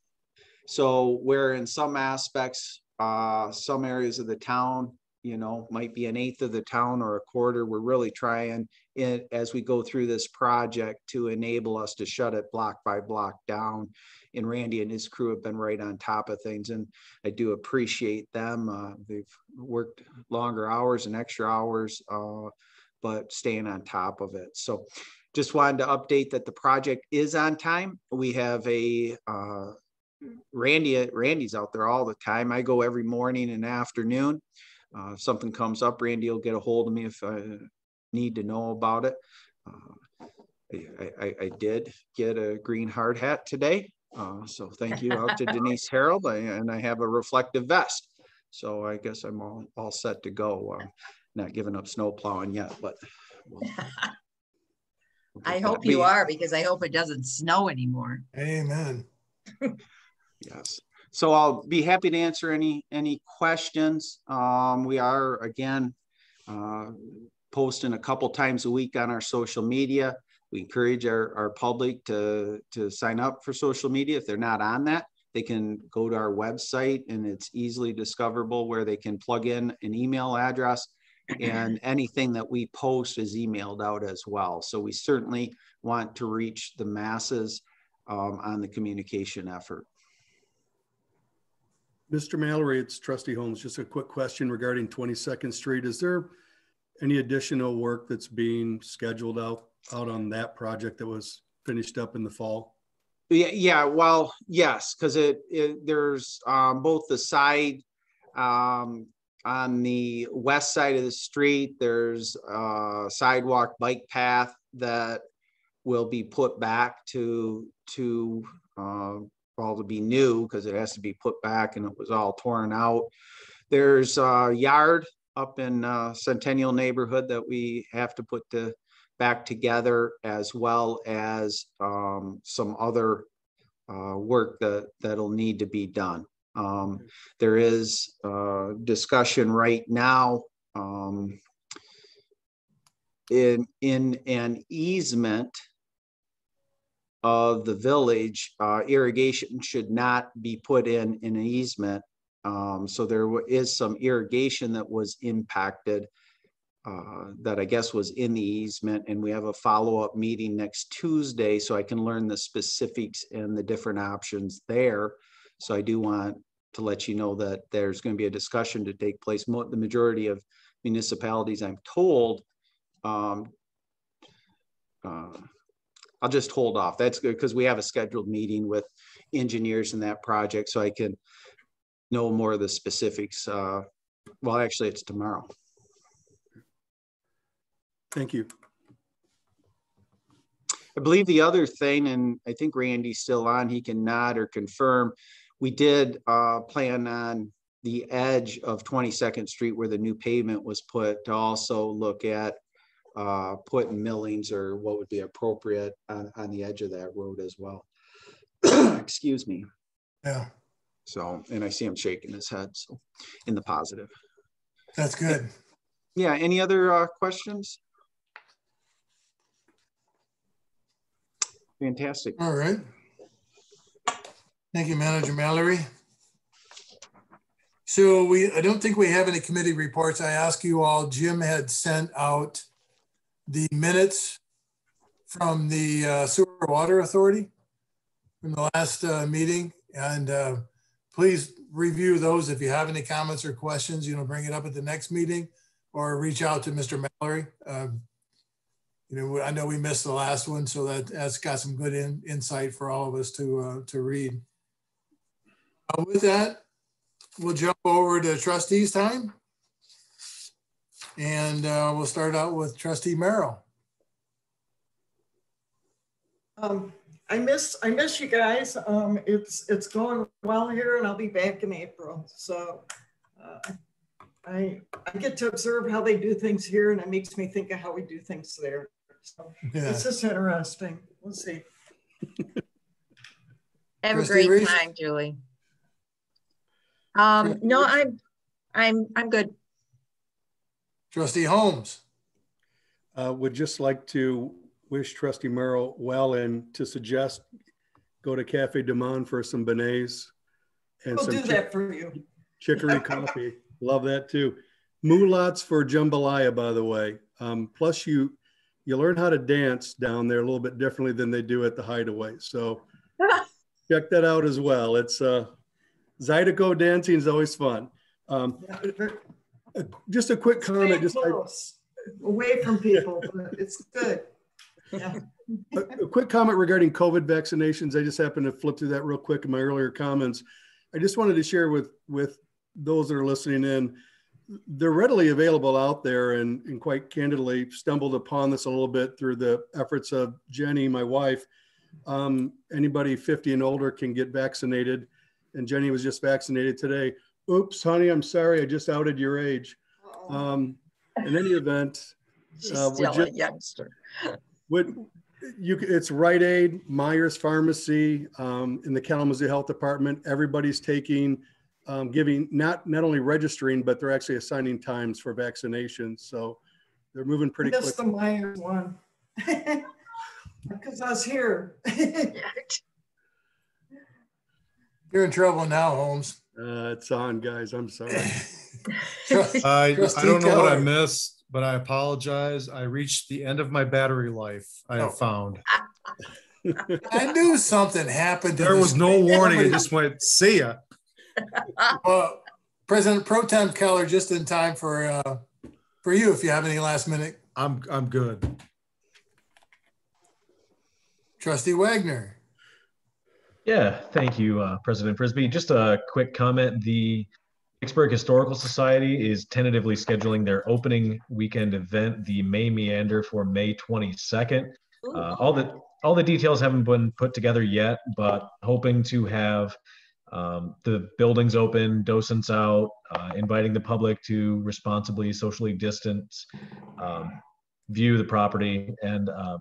So where in some aspects, uh, some areas of the town, you know, might be an eighth of the town or a quarter, we're really trying it as we go through this project to enable us to shut it block by block down. And Randy and his crew have been right on top of things, and I do appreciate them. Uh, they've worked longer hours and extra hours uh, but staying on top of it. So just wanted to update that the project is on time. We have a uh, Randy, Randy's out there all the time. I go every morning and afternoon. Uh, if something comes up, Randy will get a hold of me if I need to know about it. Uh, I, I, I, did get a green hard hat today. Uh, so thank you out to (laughs) Denise Harold. I, and I have a reflective vest. So I guess I'm all, all set to go. Um, not giving up snow plowing yet, but. We'll, (laughs) I hope you are because I hope it doesn't snow anymore. Amen. yes. So I'll be happy to answer any any questions. Um, we are again uh, posting a couple times a week on our social media. We encourage our, our public to to sign up for social media if they're not on that. They can go to our website and it's easily discoverable where they can plug in an email address and (clears throat) anything that we post is emailed out as well. So we certainly want to reach the masses um, on the communication effort. Mr. Mallory, it's Trustee Holmes. Just a quick question regarding 22nd Street. Is there any additional work that's being scheduled out out on that project that was finished up in the fall? Yeah, yeah. Well, yes, because it, it, there's um, both the side um, on the west side of the street, there's a sidewalk bike path that will be put back to to uh, well to be new because it has to be put back and it was all torn out. There's a yard up in uh, Centennial neighborhood that we have to put to back together as well as um, some other uh, work that that'll need to be done. Um, there is uh, discussion right now um, in, in an easement of the village, uh, irrigation should not be put in in an easement. Um, so there is some irrigation that was impacted uh, that I guess was in the easement. And we have a follow-up meeting next Tuesday so I can learn the specifics and the different options there. So I do want to let you know that there's going to be a discussion to take place. the majority of municipalities, I'm told, um, uh, I'll just hold off. That's good because we have a scheduled meeting with engineers in that project, so I can know more of the specifics. Uh, well, actually, it's tomorrow. Thank you. I believe the other thing, and I think Randy's still on, he can nod or confirm we did uh, plan on the edge of 22nd Street where the new pavement was put to also look at uh, putting millings or what would be appropriate on, on the edge of that road as well. (clears throat) Excuse me. Yeah. So, and I see him shaking his head. So, in the positive. That's good. Yeah. Any other uh, questions? Fantastic. All right. Thank you, Manager Mallory. So we, I don't think we have any committee reports. I ask you all, Jim had sent out the minutes from the uh, Sewer Water Authority from the last uh, meeting. And uh, please review those. If you have any comments or questions, you know, bring it up at the next meeting or reach out to Mr. Mallory. Um, you know, I know we missed the last one, so that, that's got some good in, insight for all of us to, uh, to read. Uh, with that, we'll jump over to trustees time. And uh, we'll start out with trustee Merrill. Um, I miss, I miss you guys. Um, it's, it's going well here and I'll be back in April. So, uh, I, I get to observe how they do things here and it makes me think of how we do things there. So Yeah. it's just interesting. We'll see. Have a great Reese? time, Julie. Um, no, I'm, I'm, I'm good. Trustee Holmes. Uh, would just like to wish trustee Merrill well and to suggest go to Cafe du Monde for some beignets and We'll some do that for you. chicory (laughs) coffee. Love that too. Mulate's for jambalaya, by the way. Um, plus you, you learn how to dance down there a little bit differently than they do at the hideaway. So (laughs) check that out as well. It's, uh, Zydeco dancing is always fun. Um, Yeah, we're- just a quick comment, just close, away from people, but it's good. Yeah. A a quick comment regarding COVID vaccinations. I just happened to flip through that real quick in my earlier comments. I just wanted to share with, with those that are listening in, they're readily available out there and, and quite candidly stumbled upon this a little bit through the efforts of Jenny, my wife. Um, anybody 50 and older can get vaccinated. And Jenny was just vaccinated today. Oops, honey, I'm sorry. I just outed your age. Um, in any event, (laughs) She's Uh, would still a youngster. Would you, it's Rite Aid, Meijer's Pharmacy, um, in the Kalamazoo Health Department. Everybody's taking, um, giving, not, not only registering, but they're actually assigning times for vaccinations. So they're moving pretty That's the Meijer's one. (laughs) Because I was here. (laughs) You're in trouble now, Holmes. Uh, it's on, guys. I'm sorry. (laughs) I, I don't know what I missed, but I apologize. I reached the end of my battery life, I Oh. have found. I knew something happened. There was no thing. warning. It just went, see ya. (laughs) Well, President Pro Tem Keller, just in time for, uh, for you, if you have any last minute. I'm, I'm good. Trustee Wagner. Yeah, thank you, uh, President Frisbee. Just a quick comment. The Vicksburg Historical Society is tentatively scheduling their opening weekend event, the May Meander, for May 22nd. Uh, all the all the details haven't been put together yet, but hoping to have um, the buildings open, docents out, uh, inviting the public to responsibly socially distance, um, view the property, and uh,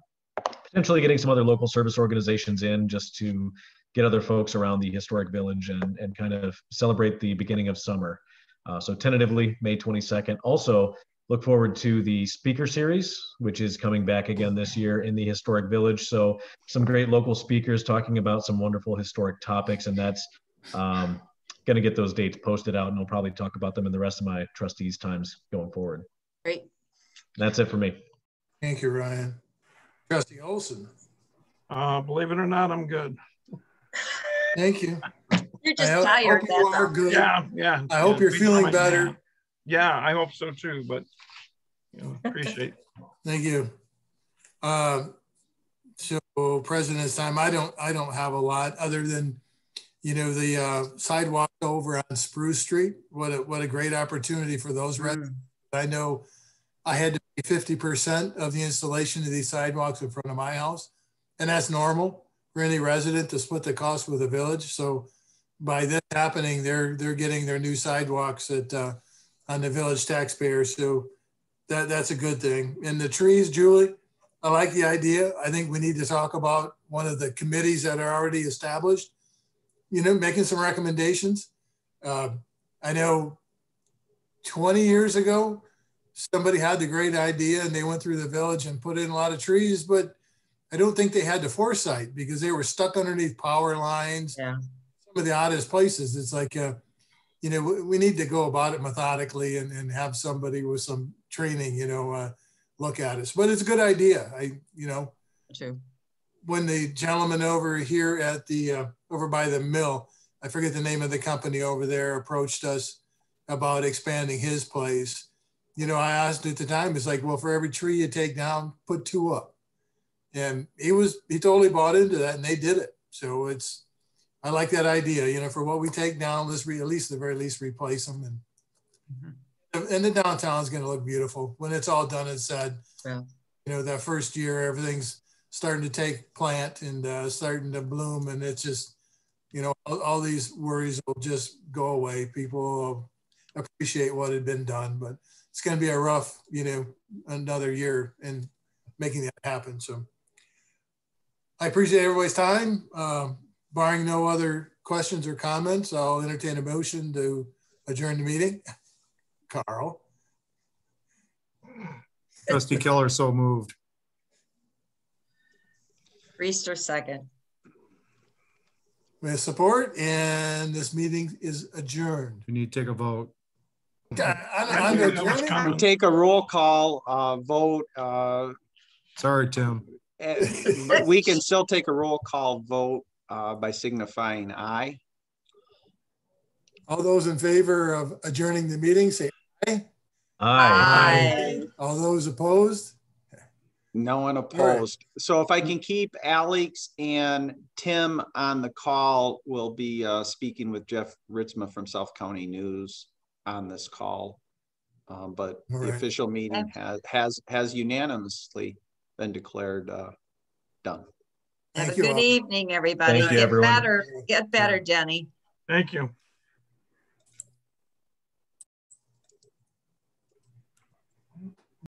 potentially getting some other local service organizations in just to get other folks around the historic village and, and kind of celebrate the beginning of summer. Uh, so tentatively, May 22nd. Also, look forward to the speaker series, which is coming back again this year in the historic village. So some great local speakers talking about some wonderful historic topics, and that's um, going to get those dates posted out, and I'll probably talk about them in the rest of my trustees' times going forward. Great. That's it for me. Thank you, Ryan. Trustee Olson. Uh, believe it or not, I'm good. Thank you. You're I just hope- tired. hope you are all. good. Yeah, yeah. I hope yeah, you're feeling might- better. Yeah, I hope so too, but you know, appreciate. Thank you. Um, so President's time, I don't, I don't have a lot other than, you know, the uh, sidewalk over on Spruce Street. What a, what a great opportunity for those residents. I know I had to pay fifty percent of the installation of these sidewalks in front of my house. And that's normal for any resident to split the cost with the village. So by this happening, they're, they're getting their new sidewalks at, uh, on the village taxpayers. So that, that's a good thing. And the trees, Julie, I like the idea. I think we need to talk about one of the committees that are already established, you know, making some recommendations. Uh, I know 20 years ago, somebody had the great idea and they went through the village and put in a lot of trees, but I don't think they had the foresight because they were stuck underneath power lines. Yeah. Some of the oddest places. It's like, uh, you know, we, need to go about it methodically and, and have somebody with some training, you know, uh, look at us. But it's a good idea. I, you know, Too. when the gentleman over here at the, uh, over by the mill I forget the name of the company over there, approached us about expanding his place. You know, I asked at the time, it's like, well, for every tree you take down, put two up. And he was, he totally bought into that and they did it. So it's, I like that idea, you know, for what we take down, let's re, at least the very least replace them and and the downtown is going to look beautiful when it's all done and said. Yeah. You know, that first year, everything's starting to take plant and uh, starting to bloom, and it's just, you know, all, all these worries will just go away. People will appreciate what had been done, but it's going to be a rough, you know, another year in making that happen. So I appreciate everybody's time. Um, barring no other questions or comments, I'll entertain a motion to adjourn the meeting. (laughs) Carl, Trustee Keller, so moved. Reister second. with support, and this meeting is adjourned. We need to take a vote. God, I'm- I I'm knew that was adjourning? coming. Take a roll call, uh, vote, uh, Sorry, Tim. Eh, (laughs) but we can still take a roll call vote, uh, by signifying aye. All those in favor of adjourning the meeting, say aye. Aye. All those opposed? No one opposed. So if I can keep Alex and Tim on the call, we'll be uh, speaking with Jeff Ritzma from South County News on this call. Um, But All the right. official meeting has, has, has unanimously been declared uh, done. Have a Thank you good all. evening, everybody. Thank you, Get everyone. better, get better, Denny. Thank you.